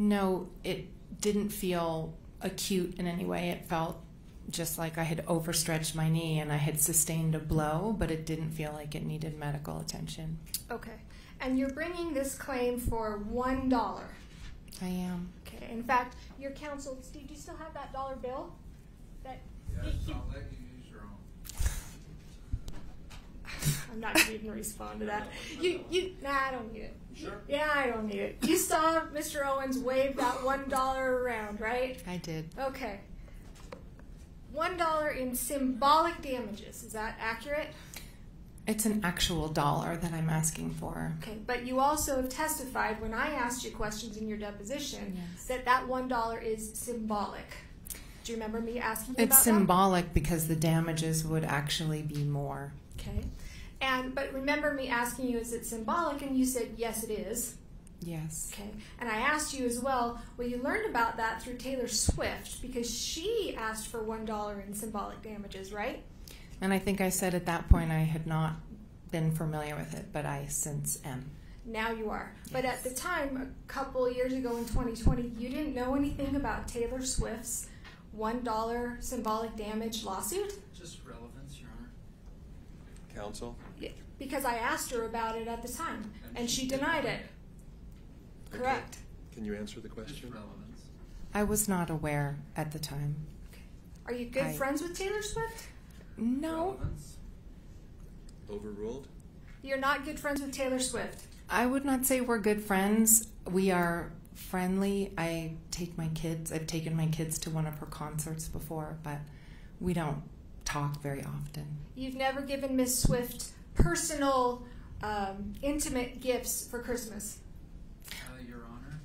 No, it didn't feel acute in any way. It felt just like I had overstretched my knee and I had sustained a blow, but it didn't feel like it needed medical attention. Okay, and you're bringing this claim for one dollar. I am. Okay. In fact, your counsel, Steve, do you still have that dollar bill? That he- he- let you use your own. I'm not gonna even respond to that. You, you, nah, I don't need it. Sure. Yeah, I don't need it. You saw Mr. Owens wave that one dollar around, right? I did. Okay. One dollar in symbolic damages. Is that accurate? It's an actual dollar that I'm asking for. Okay. But you also have testified when I asked you questions in your deposition Yes. that that one dollar is symbolic. Do you remember me asking you It's about symbolic because the damages would actually be more. Okay. And but remember me asking you, is it symbolic? And you said yes, it is. Yes. Okay. And I asked you as well, well, you learned about that through Taylor Swift because she asked for $1 in symbolic damages, right? And I think I said at that point I had not been familiar with it, but I since am. Now you are. But at the time, a couple years ago in 2020, you didn't know anything about Taylor Swift's $1 symbolic damage lawsuit? Just relevance, Your Honor. Counsel? Yeah, Because I asked her about it at the time, and she denied it. Okay. Correct. Can you answer the question? I was not aware at the time. Are you good I- friends with Taylor Swift? No, Relevance? Overruled? You're not good friends with Taylor Swift. I would not say we're good friends. We are friendly. I take my kids, I've taken my kids to one of her concerts before, but we don't talk very often. You've never given Miss Swift personal, um, intimate gifts for Christmas. Uh, Your Honor,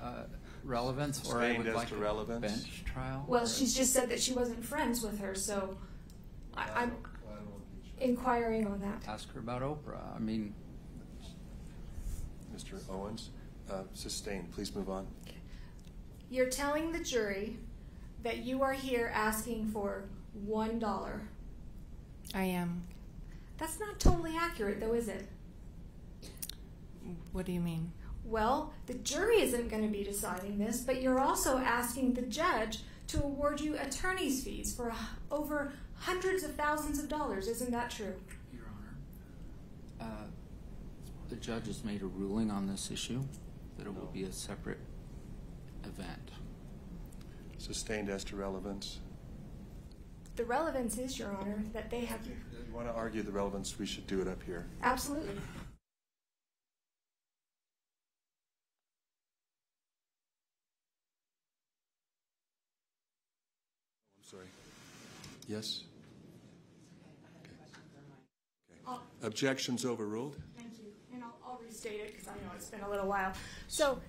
uh, relevance, or I Sustained would as like to a relevance? bench trial? Well, or- she's just said that she wasn't friends with her, so I, I'm inquiring on that. Ask her about Oprah. I mean, Mr. Owens? Uh, Sustained. Please move on. You're telling the jury that you are here asking for one dollar. I am. That's not totally accurate, though, is it? What do you mean? Well, the jury isn't going to be deciding this, but you're also asking the judge to award you attorney's fees for over hundreds of thousands of dollars. Isn't that true? Your Honor, uh, the judge has made a ruling on this issue, that it will be a separate event. Sustained as to relevance. The relevance is, Your Honor, that they have. You want to argue the relevance, we should do it up here. Absolutely. Oh, I'm sorry. Yes? I'll- uh, Objections overruled? Thank you. And I'll, I'll restate it because I know it's been a little while. So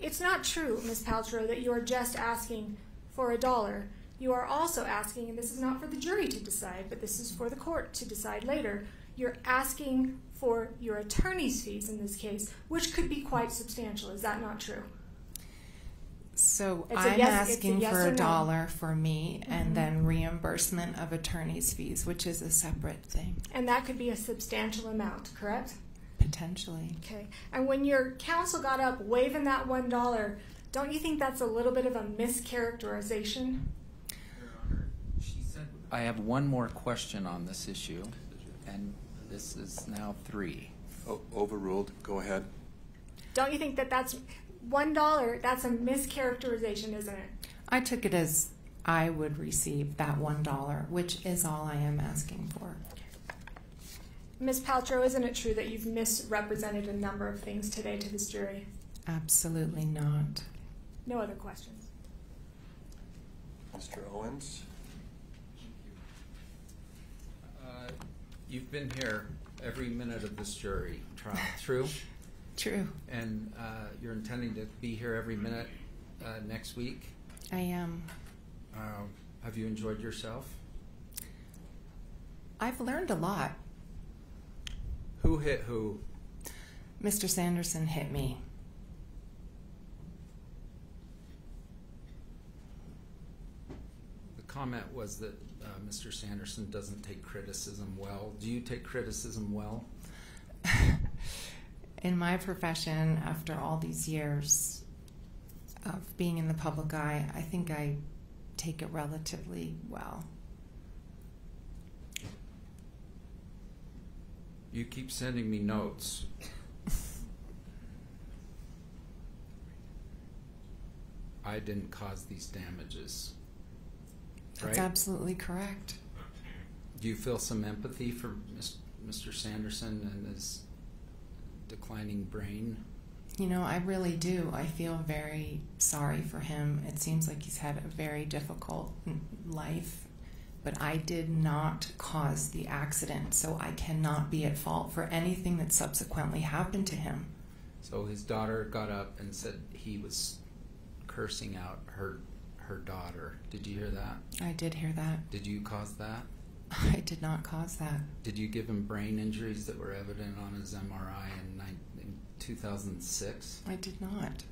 it's not true, Ms. Paltrow, that you are just asking for a dollar. You are also asking, and this is not for the jury to decide, but this is for the court to decide later. You're asking for your attorney's fees in this case, which could be quite substantial. Is that not true? So It's I'm yes- it's a asking yes for a no. dollar for me Mhm. and then reimbursement of attorney's fees, which is a separate thing, And that could be a substantial amount, correct? potentially. Okay. And when your counsel got up waving that one dollar, don't you think that's a little bit of a mischaracterization? Your Honor, she said. I have one more question on this issue, and this is now three. O- Overruled. Go ahead. Don't you think that that's one dollar? That's a mischaracterization, isn't it? I took it as I would receive that one dollar, which is all I am asking for. Ms. Paltrow, isn't it true that you've misrepresented a number of things today to this jury? Absolutely not. No other questions. Mr. Owens? You've been here every minute of this jury trial, true? True. And uh, you're intending to be here every minute uh, next week? I am. Uh, Have you enjoyed yourself? I've learned a lot. Who hit who? Mr. Sanderson hit me. The comment was that uh, Mr. Sanderson doesn't take criticism well. Do you take criticism well? in my profession, after all these years of being in the public eye, I think I take it relatively well. You keep sending me notes. I didn't cause these damages. That's Right? absolutely correct. Do you feel some empathy for Mr. Sanderson and his declining brain? You know, I really do. I feel very sorry for him. It seems like he's had a very difficult life, but I did not cause the accident, so I cannot be at fault for anything that subsequently happened to him. So his daughter got up and said he was cursing out her her daughter. Did you hear that? I did hear that. Did you cause that? I did not cause that. Did you give him brain injuries that were evident on his MRI in, in 2006? I did not.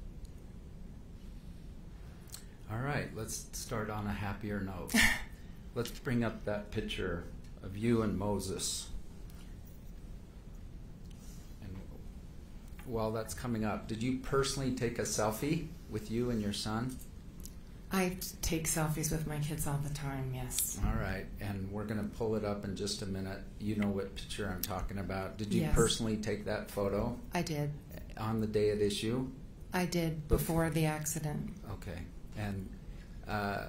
All right, let's start on a happier note. let's bring up that picture of you and Moses. And while that's coming up, did you personally take a selfie with you and your son? I take selfies with my kids all the time, yes. All right, and we're going to pull it up in just a minute. You know what picture I'm talking about. Did you Yes. personally take that photo I did. on the day at issue? I did before the accident. Okay, and uh,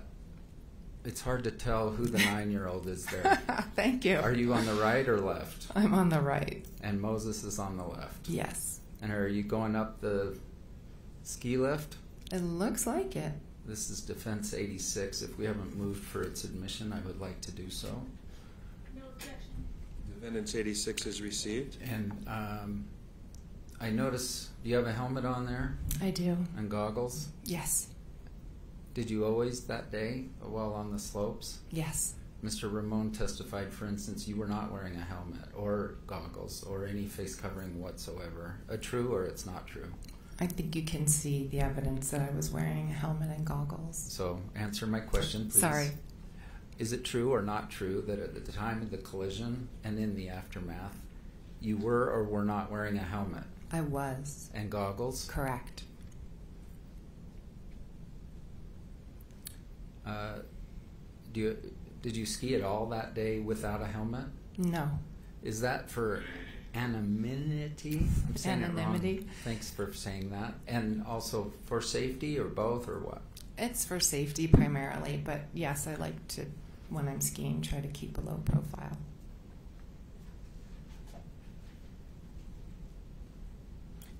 it's hard to tell who the nine-year-old is there. Thank you. Are you on the right or left? I'm on the right. And Moses is on the left. Yes. And are you going up the ski lift? It looks like it. This is Defense 86. If we haven't moved for its admission, I would like to do so. No objection. Defendant's 86 is received. And um, I notice, do you have a helmet on there I do. and goggles? Yes. Did you always that day while on the slopes? Yes. Mr. Ramon testified, for instance, you were not wearing a helmet or goggles or any face covering whatsoever. A true or it's not true? I think you can see the evidence that I was wearing a helmet and goggles. So answer my question, please. Sorry. Is it true or not true that at the time of the collision and in the aftermath, you were or were not wearing a helmet I was. and goggles? Correct. Uh, do you did you ski at all that day without a helmet? No. Is that for anonymity? I'm saying it wrong. Anonymity. Thanks for saying that. And also for safety or both or what? It's for safety primarily, but yes, I like to, when I'm skiing, try to keep a low profile.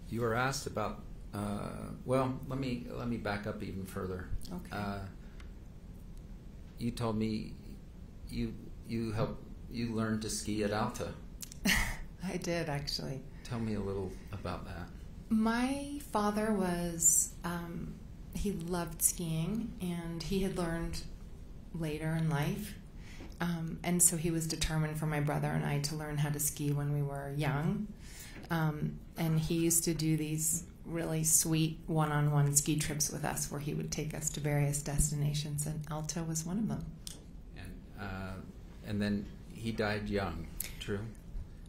You were asked about. Uh, well, let me let me back up even further. Okay. Uh, you told me you you helped you learned to ski at Alta. I did actually. Tell me a little about that. My father was, um, he loved skiing and he had learned later in life. Um, and so he was determined for my brother and I to learn how to ski when we were young. Um, and he used to do these really sweet one on one ski trips with us where he would take us to various destinations, and Alta was one of them. And uh, and then he died young. True.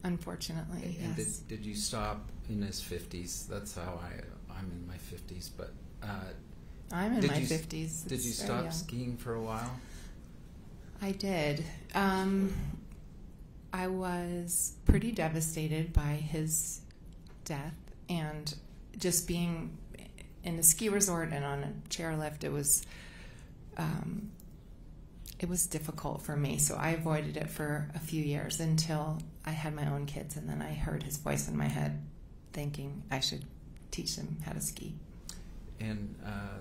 Unfortunately, And yes. did, did you stop in his fifties? That's how I I'm in my fifties. But uh, I'm in my you, 50s. Did you stop young. skiing for a while? I did. Um, I was pretty devastated by his death and just being in a ski resort and on a chairlift. It was, um, it was difficult for me. So I avoided it for a few years until I had my own kids, and then I heard his voice in my head, thinking I should teach them how to ski. And uh,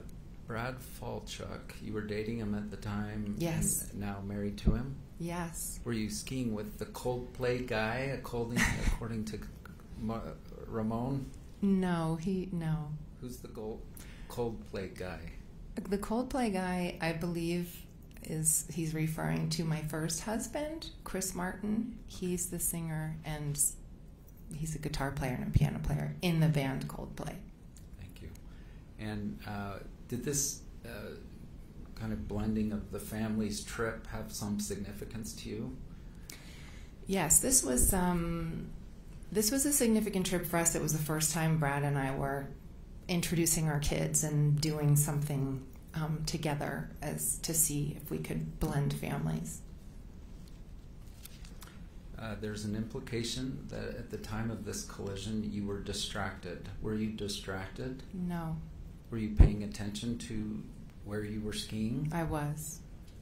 Brad Falchuk, you were dating him at the time. Yes. And now married to him. Yes. Were you skiing with the Coldplay guy, according according to Ramon? No, he no. Who's the Gold Coldplay guy? The Coldplay guy, I believe, is he's referring to my first husband, Chris Martin. He's the singer and he's a guitar player and a piano player in the band Coldplay. Thank you. And uh, did this uh, kind of blending of the family's trip have some significance to you? Yes, this was um, this was a significant trip for us. It was the first time Brad and I were introducing our kids and doing something um, together as to see if we could blend families. Uh, there's an implication that at the time of this collision you were distracted. Were you distracted? No, Were you paying attention to where you were skiing? I was.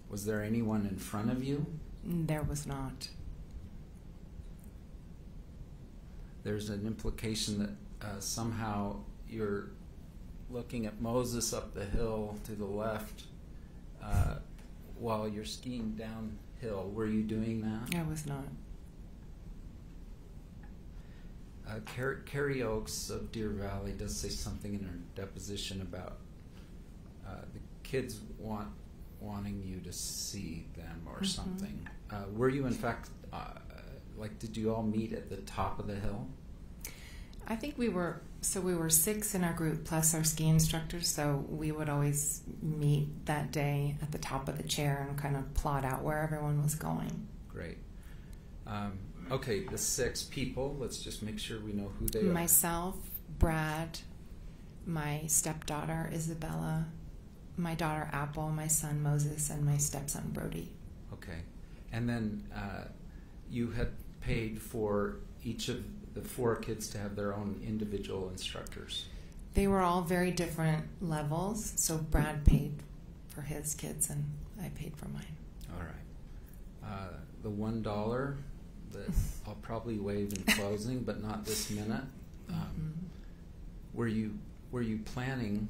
Was there anyone in front of you? There was not. There's an implication that uh, somehow you're looking at Moses up the hill to the left uh, while you're skiing downhill. Were you doing that? I was not. Uh, Car- Carrie Oakes of Deer Valley does say something in her deposition about uh, the kids want wanting you to see them or Mhm. something. Uh, were you in fact uh, like did you all meet at the top of the hill? I think we were so we were six in our group plus our ski instructors. So we would always meet that day at the top of the chair and kind of plot out where everyone was going. Great. Um, okay, the six people. Let's just make sure we know who they are. Myself, Brad, my stepdaughter Isabella, my daughter Apple, my son Moses, and my stepson Brody. Okay, and then uh, you had paid for each of the four kids to have their own individual instructors. They were all very different levels. So Brad paid for his kids, and I paid for mine. All right. Uh, the one dollar that I'll probably waive in closing, but not this minute. Um, Mhm. Were you were you planning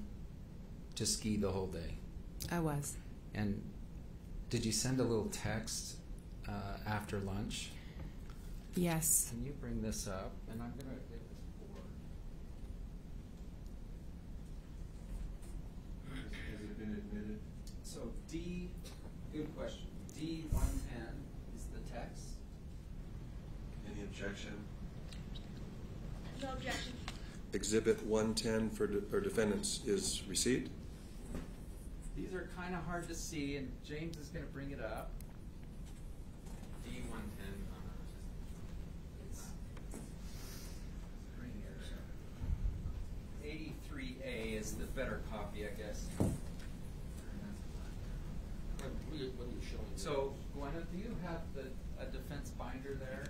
to ski the whole day? I was. And did you send a little text uh, after lunch? Yes. Can you bring this up? And I'm going to get this board. Has it been admitted? So D, good question. D one ten is the text. Any objection? No objection. Exhibit 110 for de defendants is received. These are kind of hard to see, and James is going to bring it up. D110. Better copy, I guess. So, Gwenna, do you have the, a defense binder there?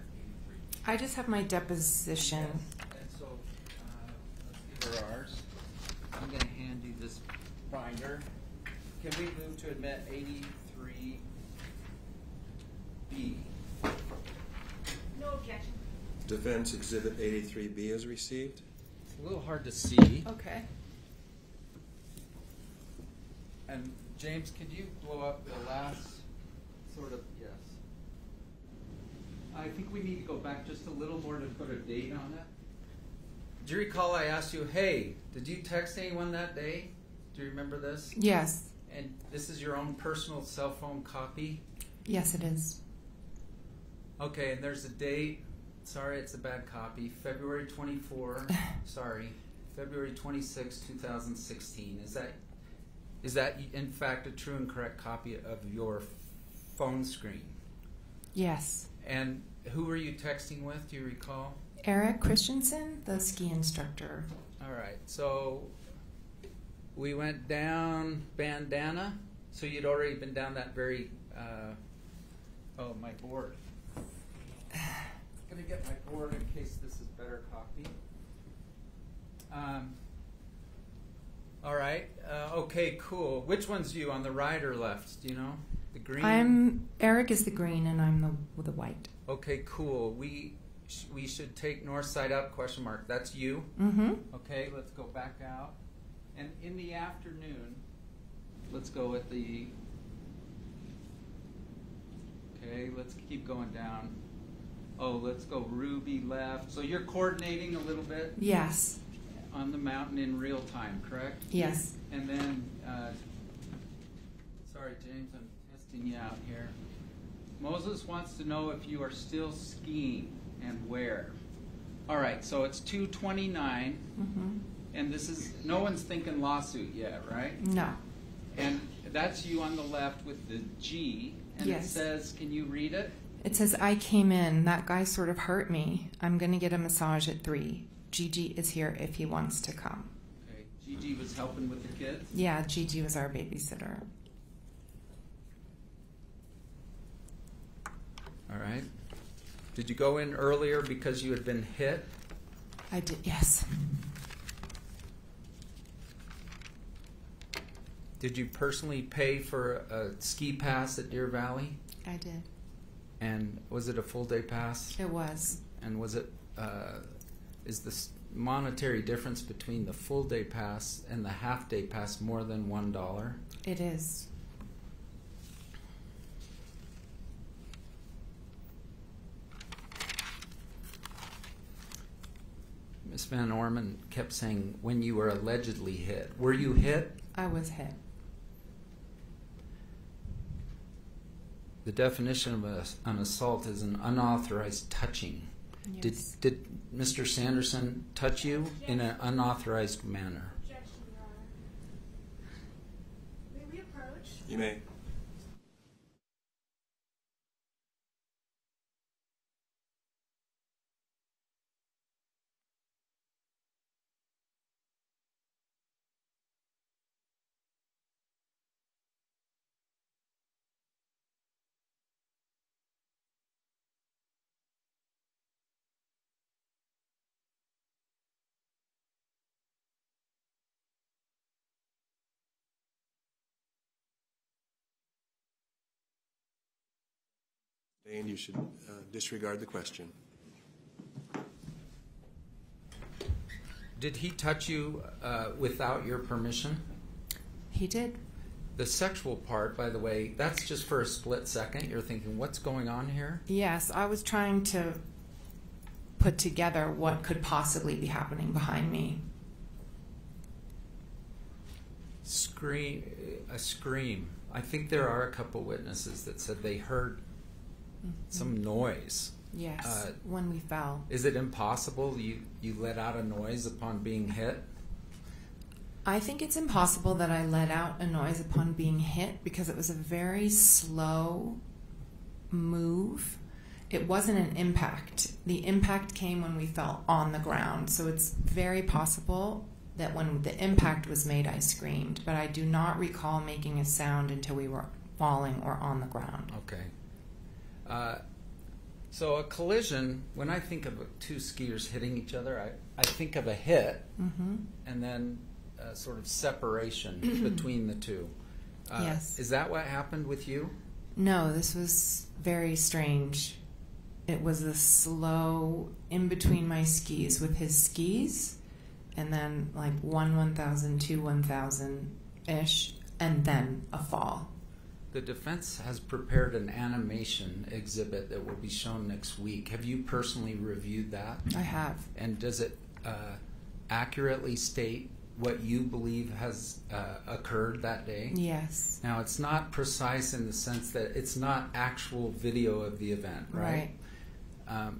I just have my deposition. And so, uh, let's give her ours. I'm gonna hand you this binder. Can we move to admit eighty-three B? No objection. Defense Exhibit 83B is received. It's a little hard to see. Okay. And James, could you blow up the last sort of, yes. I think we need to go back just a little more to put a date on that. Do you recall I asked you, hey, did you text anyone that day? Do you remember this? Yes. And this is your own personal cell phone copy? Yes, it is. Okay, and there's a date. Sorry, it's a bad copy. February 24. sorry, February 26, 2016. Is that is that in fact a true and correct copy of your phone screen? Yes. And who were you texting with? Do you recall? Eric Christensen, the ski instructor. All right. So we went down Bandana. So you'd already been down that very. Uh, oh, my board. I'm Gonna get my board in case this is better copy. Um, all right. Uh, okay. Cool. Which one's you on the right or left? Do you know the green? I'm Eric is the green and I'm the the white. Okay. Cool. We sh- we should take north side up question mark. That's you. Mm-hmm. Okay, let's go back out. And in the afternoon, let's go with the. Okay, let's keep going down. Oh, let's go Ruby left. So you're coordinating a little bit Yes. On the mountain in real time, correct? Yes. And then, uh, sorry, James, I'm testing you out here. Moses wants to know if you are still skiing and where. All right, so it's 229. Mm-hmm. And this is, no one's thinking lawsuit yet, right? No. And that's you on the left with the G. And it says, can you read it? It says I came in. That guy sort of hurt me. I'm gonna get a massage at three. Gigi is here if he wants to come. Okay, Gigi was helping with the kids. Yeah, Gigi was our babysitter. All right. Did you go in earlier because you had been hit? I did. Yes. Did you personally pay for a ski pass at Deer Valley? I did. And was it a full day pass? It was. And was it, uh, is the monetary difference between the full day pass and the half day pass more than one dollar? It is. Miss Van Orman kept saying when you were allegedly hit. Were you hit? I was hit. The definition of a, an assault is an unauthorized touching. Yes. Did did Mr. Sanderson touch you in an unauthorized manner? Objection, Your Honor. May we approach? You may. Dane, you should uh, disregard the question. Did he touch you uh, without your permission? He did. The sexual part, by the way, that's just for a split second. You're thinking, what's going on here? Yes, I was trying to put together what could possibly be happening behind me. Scream, a scream. I think there are a couple witnesses that said they heard some noise. Yes, Uh, when we fell. Is it impossible you, you let out a noise upon being hit? I think it's impossible that I let out a noise upon being hit because it was a very slow move. It wasn't an impact. The impact came when we fell on the ground. So it's very possible that when the impact was made, I screamed. But I do not recall making a sound until we were falling or on the ground. Okay. Uh, so a collision, when I think of two skiers hitting each other, I, I think of a hit Mm-hmm. and then a sort of separation between the two. Uh, Yes. Is that what happened with you? No, this was very strange. It was a slow in between my skis with his skis, and then like one 1,000, two 1,000 ish, and then a fall. The defense has prepared an animation exhibit that will be shown next week. Have you personally reviewed that? I have. And does it uh, accurately state what you believe has uh, occurred that day? Yes. Now, it's not precise in the sense that it's not actual video of the event, right? Um,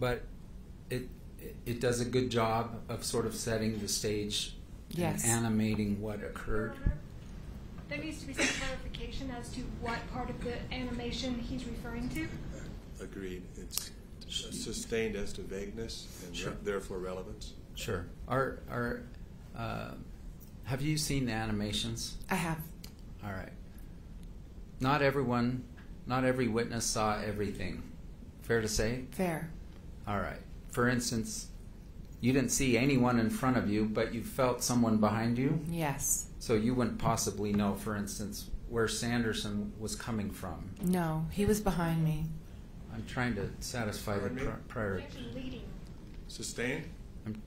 but it, it it does a good job of sort of setting the stage Yes. and animating what occurred. There needs to be some clarification as to what part of the animation he's referring to. Agreed. It's sustained as to vagueness and Sure. therefore relevance. Sure. Are are uh, have you seen the animations? I have. All right. Not everyone, not every witness saw everything. Fair to say? Fair. All right. For instance, you didn't see anyone in front of you, but you felt someone behind you. Yes. So you wouldn't possibly know, for instance, where Sanderson was coming from. No, he was behind me. I'm trying to satisfy the Pardon me? pri- prior. Actually leading. Sustained? I'm-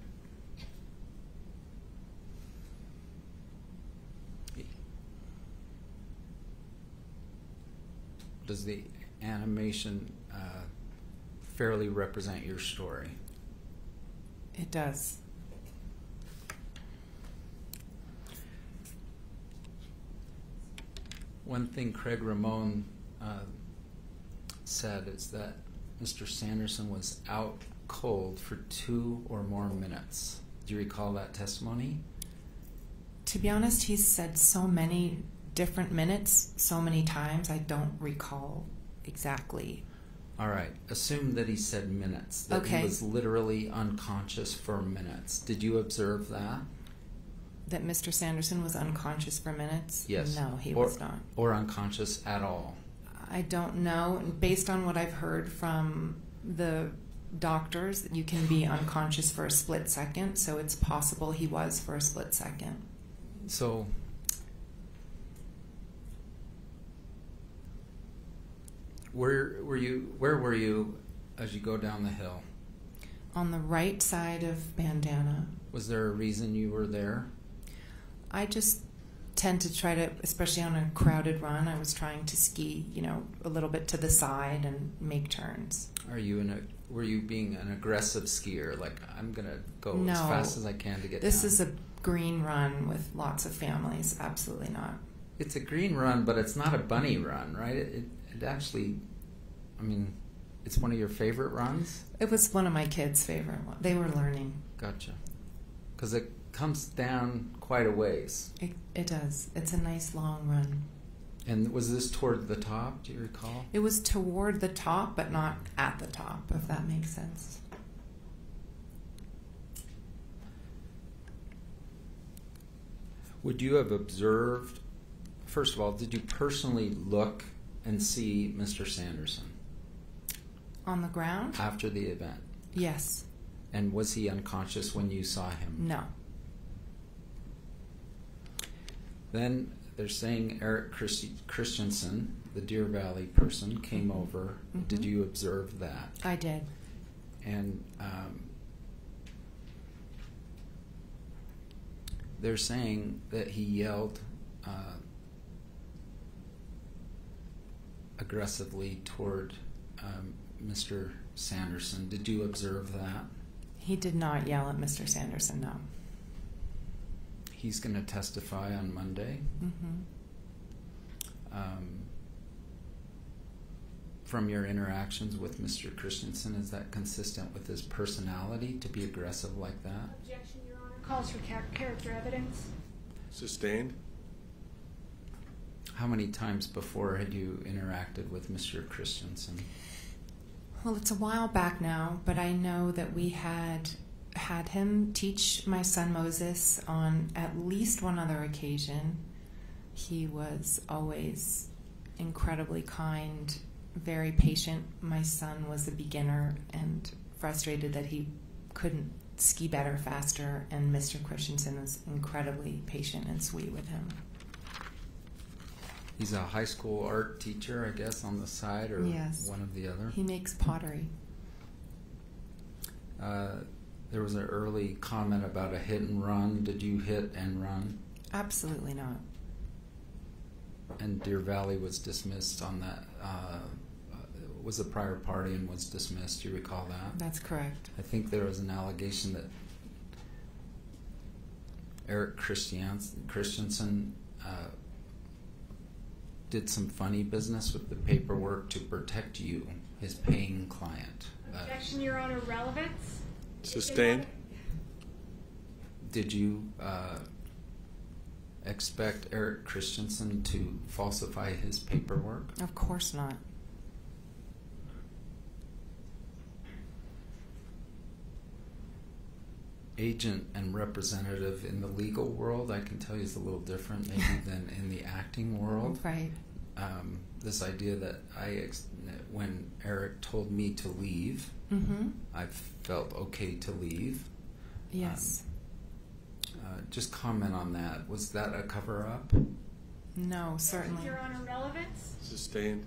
Does the animation uh, fairly represent your story? It does. One thing Craig Ramon uh, said is that Mr. Sanderson was out cold for two or more minutes. Do you recall that testimony? To be honest, he said so many different minutes so many times, I don't recall exactly. All right. Assume that he said minutes. That Okay. he was literally unconscious for minutes. Did you observe that? That Mr. Sanderson was unconscious for minutes? Yes. No, he or, was not. Or unconscious at all? I don't know. Based on what I've heard from the doctors, you can be unconscious for a split second, so it's possible he was for a split second. So, where were you? Where were you as you go down the hill? On the right side of Bandana, Was there a reason you were there? I just tend to try to, especially on a crowded run, I was trying to ski, you know, a little bit to the side and make turns. Are you in a? Were you being an aggressive skier? Like I'm gonna go as fast as I can to get This down. is a green run with lots of families. Absolutely not. It's a green run, but it's not a bunny run, right? It, it, it actually, I mean, it's one of your favorite runs. It was one of my kids' favorite. They were learning. Gotcha. Because it comes down quite a ways. It, it does. It's a nice long run. And was this toward the top? Do you recall? It was toward the top, but not at the top, if that makes sense. Would you have observed? First of all, did you personally look and see Mr. Sanderson On the ground? after the event? Yes. And was he unconscious when you saw him? No. Then they're saying Eric Christi- Christensen, the Deer Valley person, came over. Did Mhm. you observe that? I did. And um, they're saying that he yelled uh, aggressively toward um, Mr. Sanderson. Did you observe that? He did not yell at Mr. Sanderson, no. He's going to testify on Monday. hmm Um, from your interactions with Mr. Christensen, is that consistent with his personality to be aggressive like that? Objection, Your Honor. Calls for char- character evidence. Sustained? How many times before had you interacted with Mr. Christensen? Well, it's a while back now, but I know that we had had him teach my son Moses on at least one other occasion. He was always incredibly kind, very patient. My son was a beginner and frustrated that he couldn't ski better faster, and Mr. Christensen was incredibly patient and sweet with him. He's a high school art teacher, I guess, on the side, or Yes. one of the other. He makes pottery. Uh, there was an early comment about a hit and run. Did you hit and run? Absolutely not. And Deer Valley was dismissed on that. Uh, uh, was a prior party and was dismissed. Do you recall that? That's correct. I think there was an allegation that Eric Christians- Christensen uh, did some funny business with the paperwork to protect you, his paying client. Uh, Objection, Your Honor, relevance? Sustained? did you uh, expect Eric Christensen to falsify his paperwork? Of course not. Agent and representative in the legal world, I can tell you, is a little different maybe than in the acting world. Right. um, this idea that I, ex- when Eric told me to leave, Mm-hmm. I felt okay to leave. Yes. Uh, just comment on that. Was that a cover up? no, certainly. Your Honor, relevance? Sustained?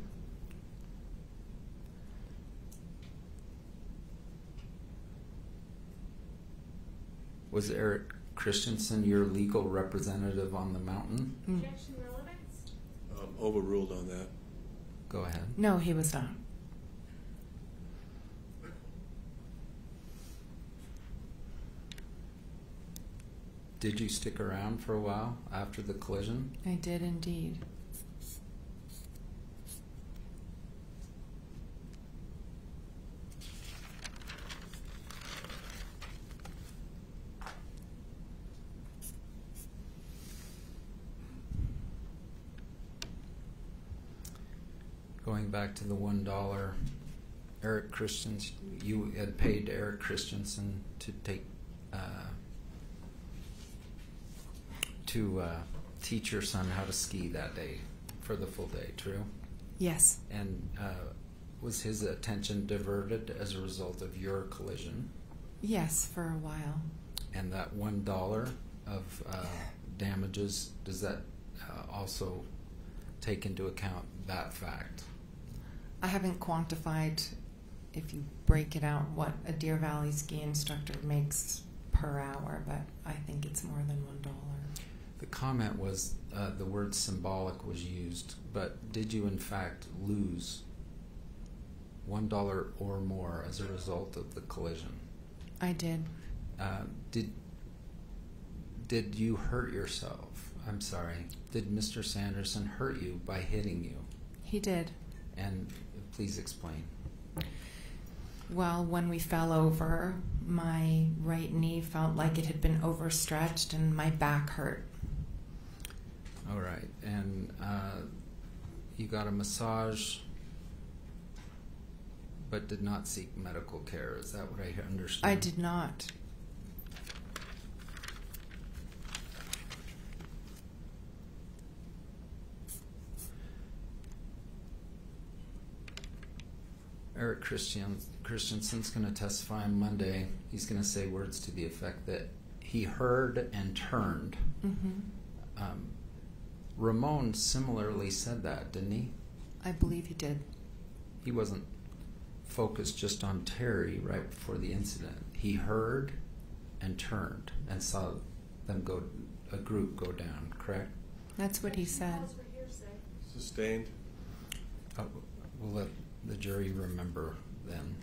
Was Eric Christensen your legal representative on the mountain? Mm. Objection, relevance? Um, Overruled on that. Go ahead. No, he was not. Did you stick around for a while after the collision? I did indeed. Going back to the one dollar, Eric Christians, you had paid Eric Christensen to take uh, to uh, teach your son how to ski that day for the full day. True, Yes. and uh, was his attention diverted as a result of your collision? Yes, for a while. And that one dollar of uh, damages does that uh, also take into account that fact? I haven't quantified, if you break it out, what a Deer Valley ski instructor makes per hour, but I think it's more than one dollar. The comment was uh, the word symbolic was used, but did you in fact lose one dollar or more as a result of the collision? I did. Uh, did did you hurt yourself? I'm sorry. Did Mr. Sanderson hurt you by hitting you? He did. And please explain. Well, when we fell over, my right knee felt like it had been overstretched and my back hurt. All right, and uh, you got a massage, but did not seek medical care. Is that what I understand? I did not. Eric Christian Christensen's going to testify on Monday. He's going to say words to the effect that he heard and turned. hmm Um, Ramon similarly said that, didn't he? I believe he did. He wasn't focused just on Terry right before the incident. He heard and turned and saw them go, a group go down. Correct? That's what he said. Sustained? Uh, we'll let the jury remember then.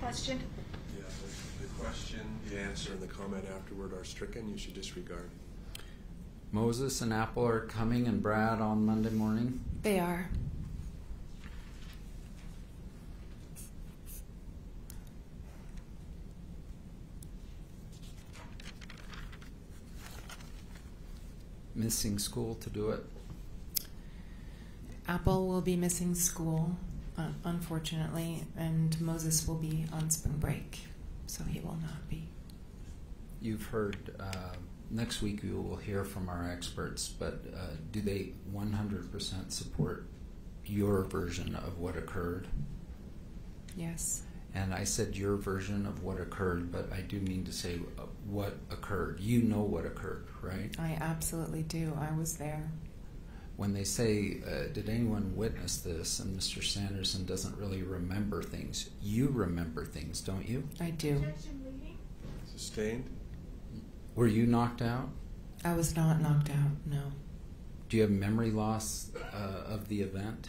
Question? Yeah, the- the question, the answer, and the comment afterward are stricken. You should disregard. Moses and Apple are coming, and Brad on Monday morning. They are. Missing school to do it. Apple will be missing school, uh, unfortunately, and Moses will be on spring break, so he will not be. you've heard, uh, next week you will hear from our experts, but uh, do they 100% support your version of what occurred? Yes. And I said your version of what occurred, but I do mean to say uh, what occurred. You know what occurred, right? I absolutely do. I was there. When they say, uh, Did anyone witness this? and Mr. Sanderson doesn't really remember things, you remember things, don't you? I do. Sustained? Were you knocked out? I was not knocked out. No, Do you have memory loss uh, of the event?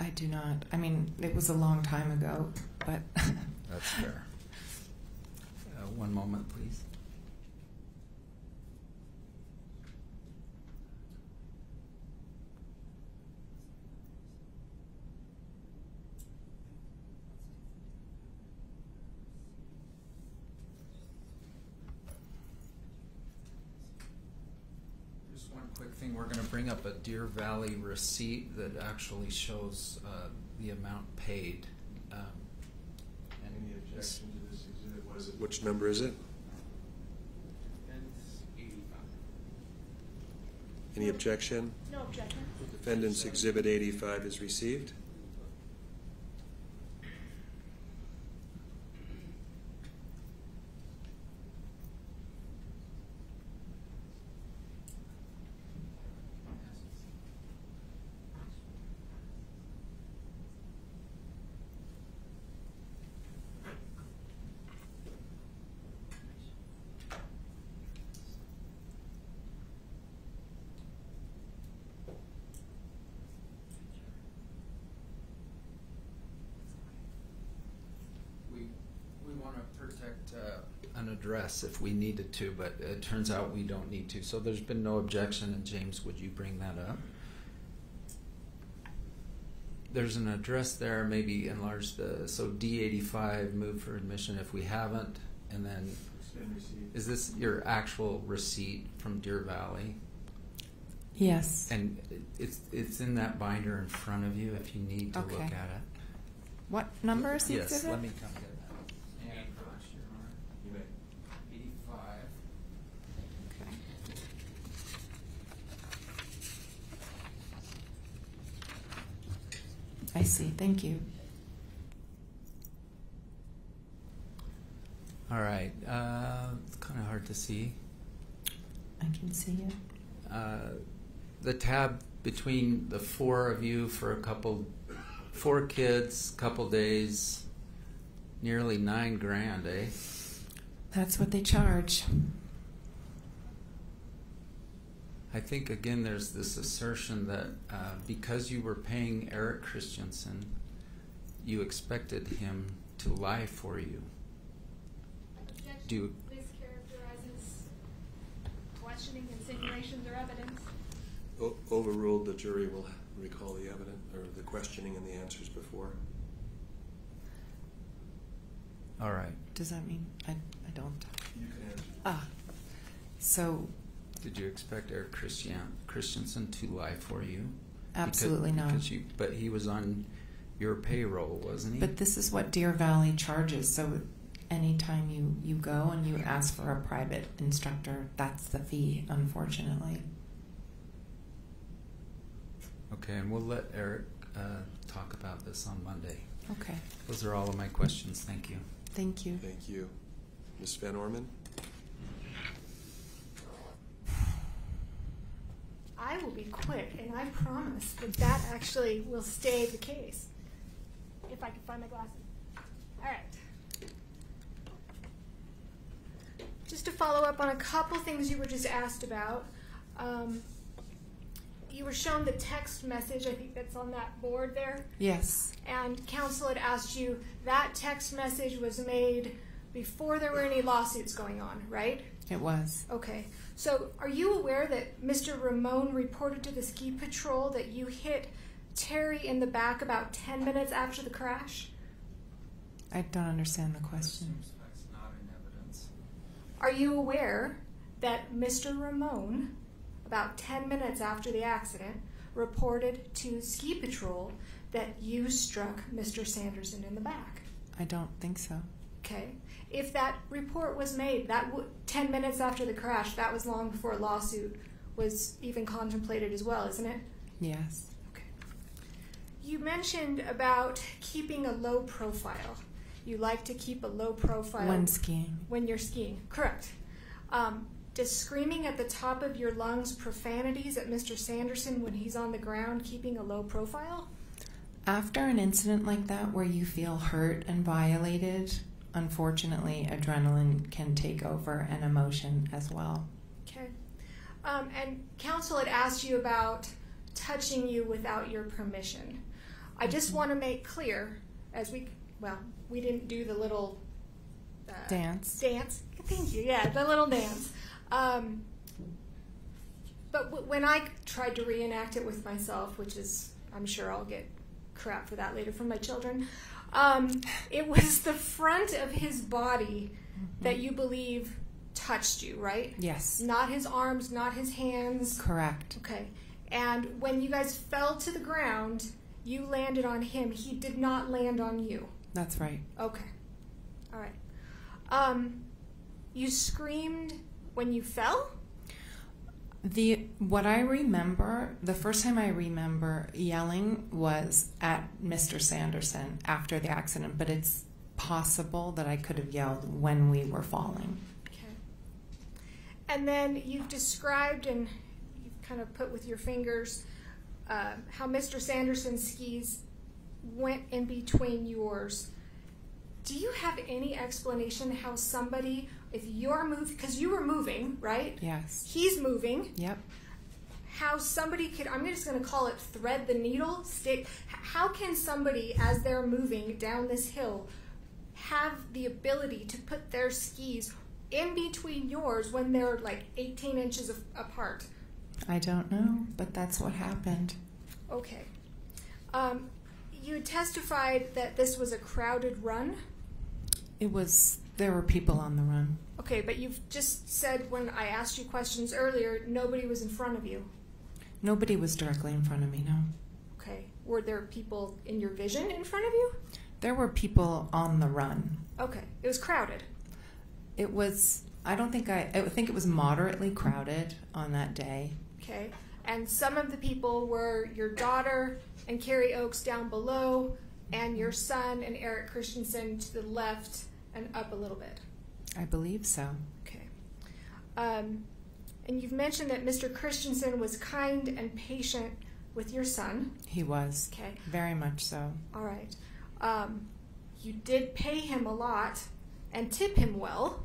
I do not. I mean, it was a long time ago, but That's fair. Uh, one moment, please. Just one quick thing, we're gonna bring up a Deer Valley receipt that actually shows uh, the amount paid. Um, and Any objection to this exhibit? What is it? Which number is it? Any objection? No objection. Defendant's Exhibit 85 is received. We, we want to protect uh, an address if we needed to, but it turns out we don't need to. So there's been no objection, and James, would you bring that up? There's an address there, maybe enlarge the, so D eighty-five, move for admission if we haven't, and then, It's been received. is this your actual receipt from Deer Valley? yes. And it's, it's in that binder in front of you if you need to look Okay. at it. What number is the Yes, exhibit? let me come get that. And, Your Honor. You may. Eighty-five. Okay. I see. Thank you. All right, uh, it's kind of hard to see. I can see you. Uh, the tab between the four of you for a couple, four kids, couple days, nearly nine grand, eh? That's what they charge. I think again, there's this assertion that uh, because you were paying Eric Christensen, you expected him to lie for you. Do you- Mischaracterizes questioning, insinuations, or evidence. O- Overruled, the jury will recall the evidence, or the questioning and the answers before. All right. Does that mean I, I don't? You can answer. Ah. So, Did you expect Eric Christian Christensen to lie for you? absolutely because, not. Because you, but he was on your payroll, wasn't he? But this is what Deer Valley charges. So, anytime you, you go and you ask for a private instructor, that's the fee, unfortunately. Okay, and we'll let Eric uh, talk about this on Monday. Okay. Those are all of my questions. Thank you. Thank you. Thank you. Ms. Van Orman? I will be quick, and I promise that that actually will stay the case. If I can find my glasses. All right. Just to follow up on a couple things you were just asked about. Um, you were shown the text message, I think that's on that board there. Yes. And counsel had asked you that text message was made before there were any lawsuits going on, right? It was. Okay. So, are you aware that Mr. Ramon reported to the ski patrol that you hit Terry in the back about 10 minutes after the crash? I don't understand the question. that's not in evidence. Are you aware that Mr. Ramon, about 10 minutes after the accident, reported to ski patrol that you struck Mr. Sanderson in the back? I don't think so. Okay. If that report was made, that w- 10 minutes after the crash, that was long before a lawsuit was even contemplated as well, isn't it? Yes. Okay. You mentioned about keeping a low profile. You like to keep a low profile When skiing. when you're skiing. Correct. Um, does screaming at the top of your lungs profanities at Mr. Sanderson when he's on the ground keeping a low profile? After an incident like that where you feel hurt and violated, unfortunately, adrenaline can take over an emotion as well. Okay. Um, and counsel had asked you about touching you without your permission. I just want to make clear, as we, well, we didn't do the little uh, Dance. Dance. Thank you. Yeah, the little dance. Um, but w- when I tried to reenact it with myself, which is, I'm sure I'll get crap for that later from my children, um, it was the front of his body that you believe touched you, right? Yes. Not his arms, not his hands. Correct. Okay. And when you guys fell to the ground, you landed on him. He did not land on you. That's right. Okay. All right. Um, you screamed when you fell? The what I remember, the first time I remember yelling was at Mr. Sanderson after the accident, but it's possible that I could have yelled when we were falling. Okay. And then you've described and you've kind of put with your fingers uh, how Mr. Sanderson's skis went in between yours. Do you have any explanation how somebody, if you're moving, because you were moving, right? Yes. He's moving. Yep. how somebody could i'm just going to call it thread the needle stick how can somebody as they're moving down this hill have the ability to put their skis in between yours when they're like 18 inches of, apart I don't know, but that's what happened. okay um, you testified that this was a crowded run It was there were people on the run. okay but you've just said when i asked you questions earlier nobody was in front of you Nobody was directly in front of me, no. okay were there people in your vision in front of you There were people on the run. okay it was crowded It was I don't think I I think it was moderately crowded on that day. Okay. And some of the people were your daughter and Carrie Oakes down below, and your son and Eric Christensen to the left and up a little bit. I believe so. Okay. Um, and you've mentioned that Mr. Christensen was kind and patient with your son. He was. Okay. Very much so. All right. Um, you did pay him a lot and tip him well.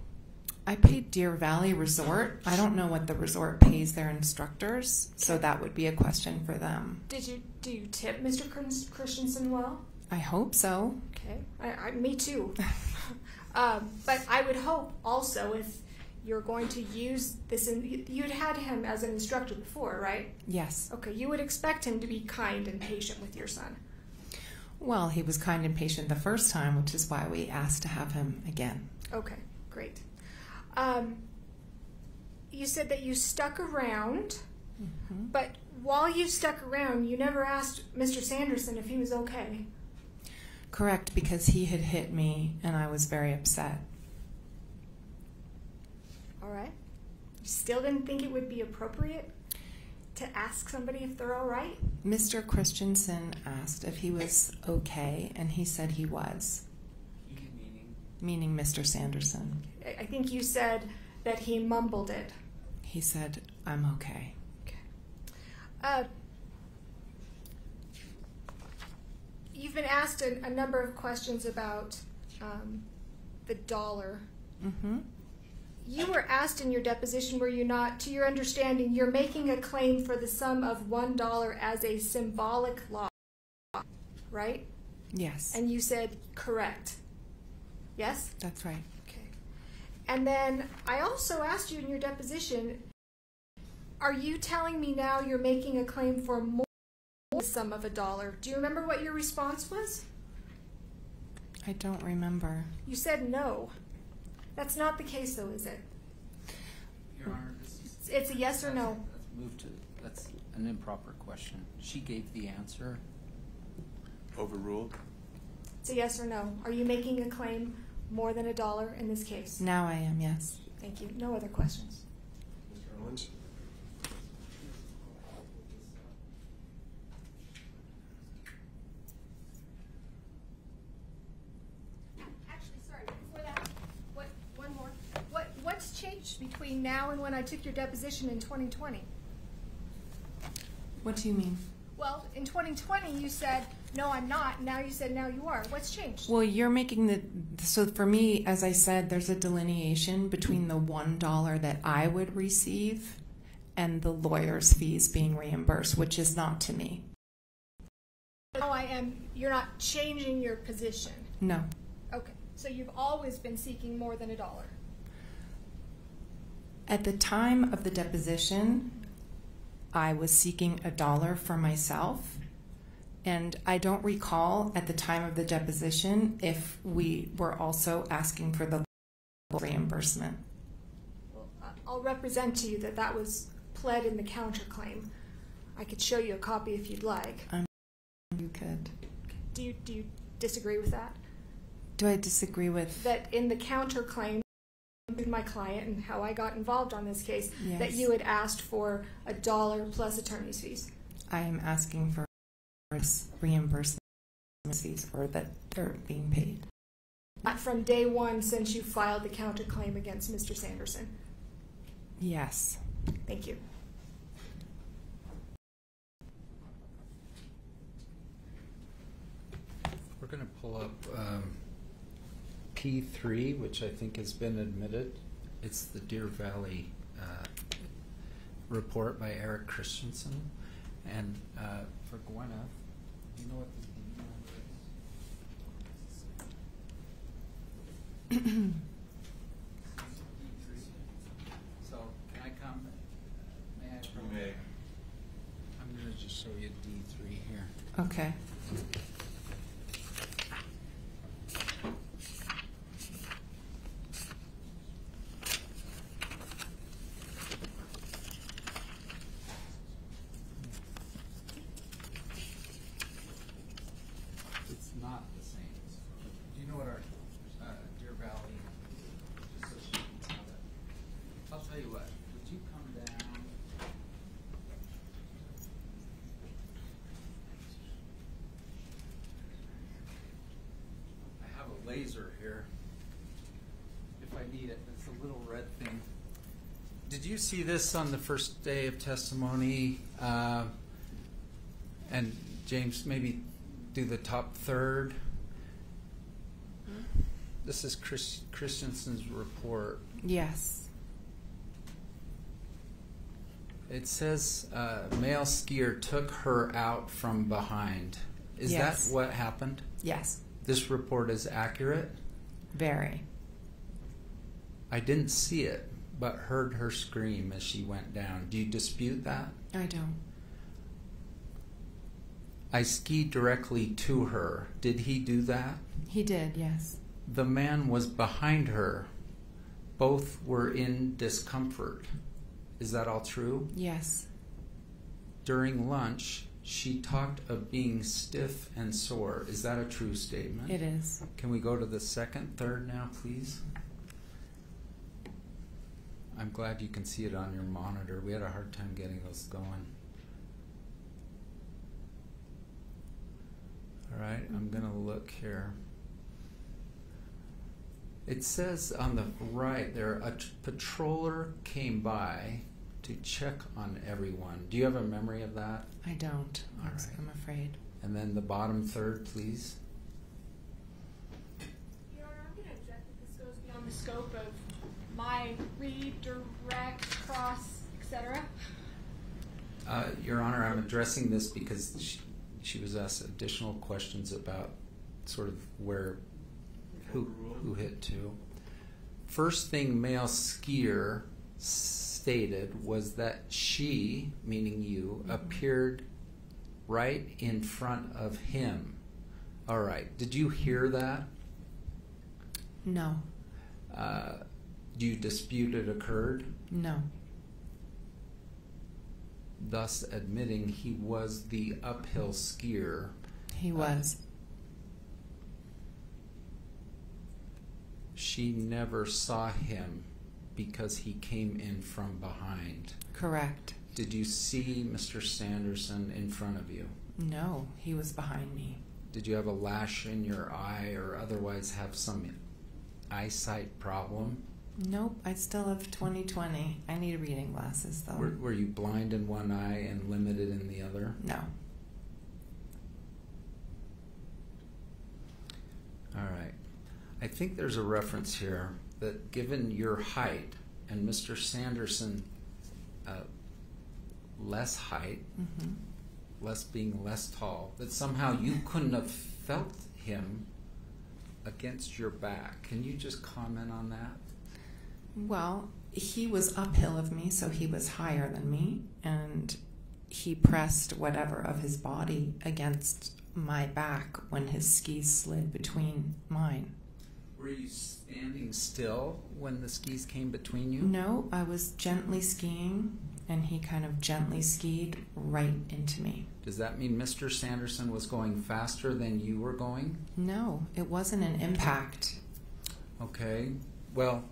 I paid Deer Valley Resort. I don't know what the resort pays their instructors, so that would be a question for them. Did you do you tip Mr. Christensen well? I hope so. Okay, I, I, me too. um, but I would hope also if you're going to use this, in, you'd had him as an instructor before, right? Yes. Okay, you would expect him to be kind and patient with your son. Well, he was kind and patient the first time, which is why we asked to have him again. Okay, great. Um, you said that you stuck around, Mm-hmm. but while you stuck around, you never asked Mr. Sanderson if he was okay. Correct, because he had hit me and I was very upset. All right. You still didn't think it would be appropriate to ask somebody if they're all right? Mr. Christensen asked if he was okay, and he said he was, meaning Mr. Sanderson. I I think you said that he mumbled it. He said, I'm okay. Okay. Uh, you've been asked a, a number of questions about um, the dollar. Mm-hmm. You were asked in your deposition, were you not, to your understanding, you're making a claim for the sum of $1 as a symbolic loss, right? Yes, And you said correct. Yes? that's right. Okay. And then I also asked you in your deposition, are you telling me now you're making a claim for more sum of a dollar? Do you remember what your response was? I don't remember. You said no. That's not the case though, is it? Your Honor, this is. It's a yes or no. Let's Move to, that's an improper question. She gave the answer. Overruled? It's a yes or no. Are you making a claim more than a dollar in this case? Now I am, yes. Thank you. No other questions. Mr. Owens? Actually, sorry, before that, what, one more. What, what's changed between now and when I took your deposition in 2020? What do you mean? Well, in 2020, you said, no, I'm not. Now you said, now you are. What's changed? Well, you're making the so for me, as I said, there's a delineation between the one dollar that I would receive and the lawyer's fees being reimbursed, which is not to me. Now I am, you're not changing your position. No. Okay, so you've always been seeking more than a dollar. At the time of the deposition, I was seeking a dollar for myself. And I don't recall at the time of the deposition if we were also asking for the reimbursement. Well, I'll represent to you that that was pled in the counterclaim. I could show you a copy if you'd like. Um, you could. Do you, do you disagree with that? Do I disagree with? That in the counterclaim, with my client and how I got involved on this case, that you had asked for a dollar plus attorney's fees. I am asking for reimbursement fees or that they're being paid. Not from day one since you filed the counterclaim against Mr. Sanderson. Yes. Thank you. We're going to pull up um, P3, which I think has been admitted. It's the Deer Valley uh, report by Eric Christensen. And uh, for Gwyneth, you know what the email is? So, can I come? May I? You may. I'm going to just show you D3 here. Okay. It's not the same. Do you know what our uh, Deer Valley, just so she can tell it. I'll tell you what, would you come down? I have a laser here. If I need it, it's a little red thing. Did you see this on the first day of testimony? Uh, and James, maybe do the top third. This is Chris, Christensen's report. Yes. It says uh, male skier took her out from behind. Is Yes. that what happened? Yes. This report is accurate. Very. I didn't see it, but heard her scream as she went down. Do you dispute that? I don't. I skied directly to her. Did he do that? He did, yes. The man was behind her. Both were in discomfort. Is that all true? Yes. During lunch, she talked of being stiff and sore. Is that a true statement? It is. Can we go to the second, third now, please? I'm glad you can see it on your monitor. We had a hard time getting those going. All right, I'm going to look here. It says on the right there, a patroller came by to check on everyone. Do you have a memory of that? I don't. All I'm, afraid. And then the bottom third, please. Your Honor, I'm going to object that this goes beyond the scope of my read, direct, cross, etc. Uh, Your Honor, I'm addressing this because she, she was asked additional questions about sort of where, who, who hit to. First thing male skier stated was that she, meaning you, mm-hmm. appeared right in front of him. All right. Did you hear mm-hmm. that? No. Uh, do you dispute it occurred? No. Thus admitting he was the uphill skier He uh, was. she never saw him because he came in from behind. Correct. Did you see Mr. Sanderson in front of you? No, he was behind me. Did you have a lash in your eye or otherwise have some eyesight problem? Nope, I still have 20/20. I need reading glasses though. Were, were you blind in one eye and limited in the other? no. All right. I think there's a reference here that given your height and Mr. Sanderson uh, less height, hmm less being less tall, that somehow you couldn't have felt him against your back. Can you just comment on that? Well, he was uphill of me, so he was higher than me, and he pressed whatever of his body against my back when his skis slid between mine. Were you standing still when the skis came between you? No, I was gently skiing, and he kind of gently skied right into me. Does that mean Mr. Sanderson was going faster than you were going? No, it wasn't an impact Okay. Well,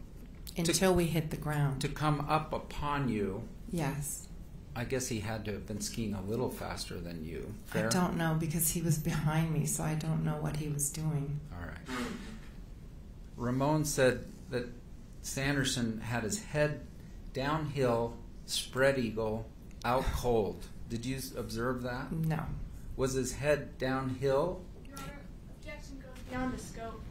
until we hit the ground. to come up upon you, yes. I guess he had to have been skiing a little faster than you. I don't know because he was behind me, so I don't know what he was doing. All right. Ramon said that Sanderson had his head downhill, spread eagle, out cold. Did you observe that? No. Was his head downhill? Your Honor, objection goes beyond the scope.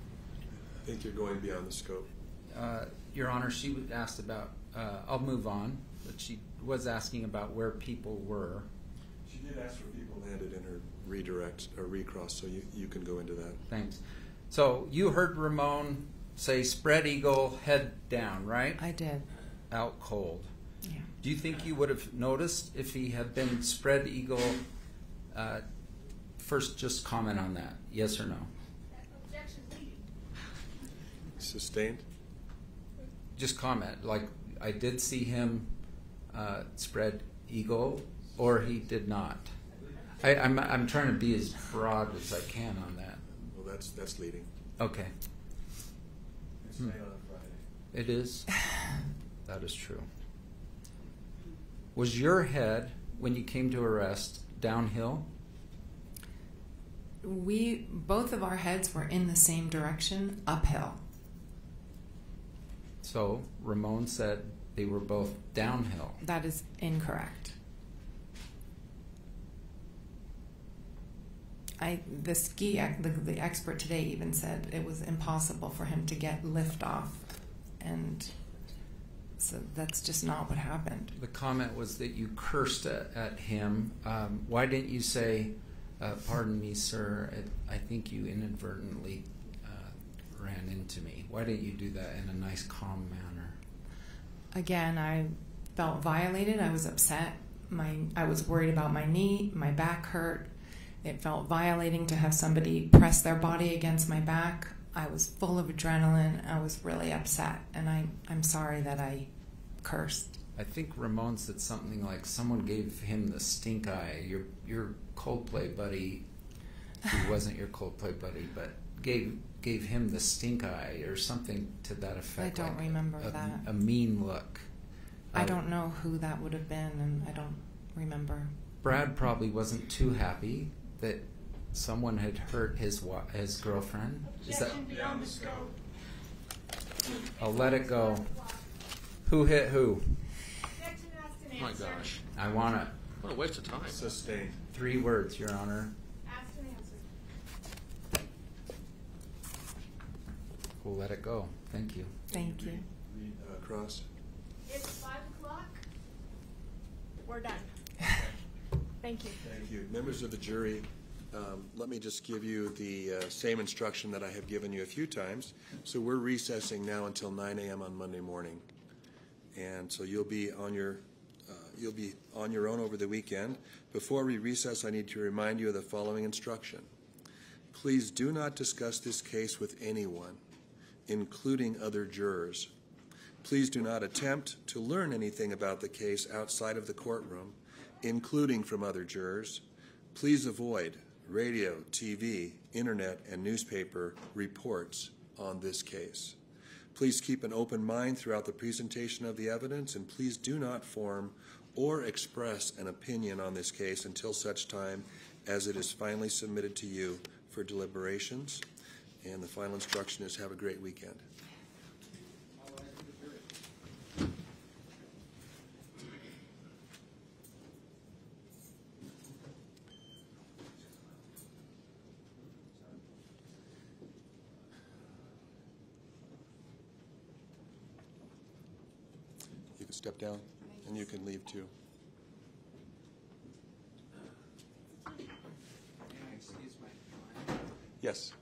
I think you're going beyond the scope. Uh, Your Honor, she was asked about. Uh, I'll move on, but she was asking about where people were. She did ask for people landed in her redirect or recross, so you, you can go into that. Thanks. So you heard Ramon say spread eagle, head down, right? I did. Out cold. Yeah. Do you think you would have noticed if he had been spread eagle? Uh, first, just comment on that. Yes or no? Objection leading. Sustained? Just comment. Like I did see him uh, spread eagle, or he did not. I, I'm I'm trying to be as broad as I can on that. Well, that's, that's leading. Okay, It's Hmm. Friday. it is. That is true. Was your head when you came to arrest downhill? We both of our heads were in the same direction, uphill. So Ramon said they were both downhill. That is incorrect. I the ski the, the expert today even said it was impossible for him to get lift off, and so that's just not what happened. The comment was that you cursed at, at him. Um, why didn't you say, uh, "Pardon me, sir. I, I think you inadvertently uh, ran into me"? Why didn't you do that in a nice, calm manner? Again, I felt violated. I was upset. My I was worried about my knee. My back hurt. It felt violating to have somebody press their body against my back. I was full of adrenaline. I was really upset, and I I'm sorry that I cursed. I think Ramon said something like, "Someone gave him the stink eye." Your your Coldplay buddy, who wasn't your Coldplay buddy, but gave gave him the stink eye or something to that effect. I don't like remember a, that. A mean look. I Uh, don't know who that would have been, and I don't remember. Brad probably wasn't too happy that someone had hurt his wa- his girlfriend. Is that? Objection beyond the scope. I'll let it go. Who hit who? Objection asked and My gosh. I want it. What a waste of time. Sustained. Three words, Your Honor. Asked and answered. We'll let it go. Thank you. Thank you. Read, uh, cross. It's five o'clock. We're done. Thank you. Thank you. Members of the jury, um, let me just give you the uh, same instruction that I have given you a few times. So we're recessing now until 9 a.m. on Monday morning. And so you'll be on your, uh, you'll be on your own over the weekend. Before we recess, I need to remind you of the following instruction. Please do not discuss this case with anyone, including other jurors. Please do not attempt to learn anything about the case outside of the courtroom, including from other jurors. Please avoid radio, TV, internet, and newspaper reports on this case. Please keep an open mind throughout the presentation of the evidence, and please do not form or express an opinion on this case until such time as it is finally submitted to you for deliberations. And the final instruction is have a great weekend. Step down, and you can leave too. Yes.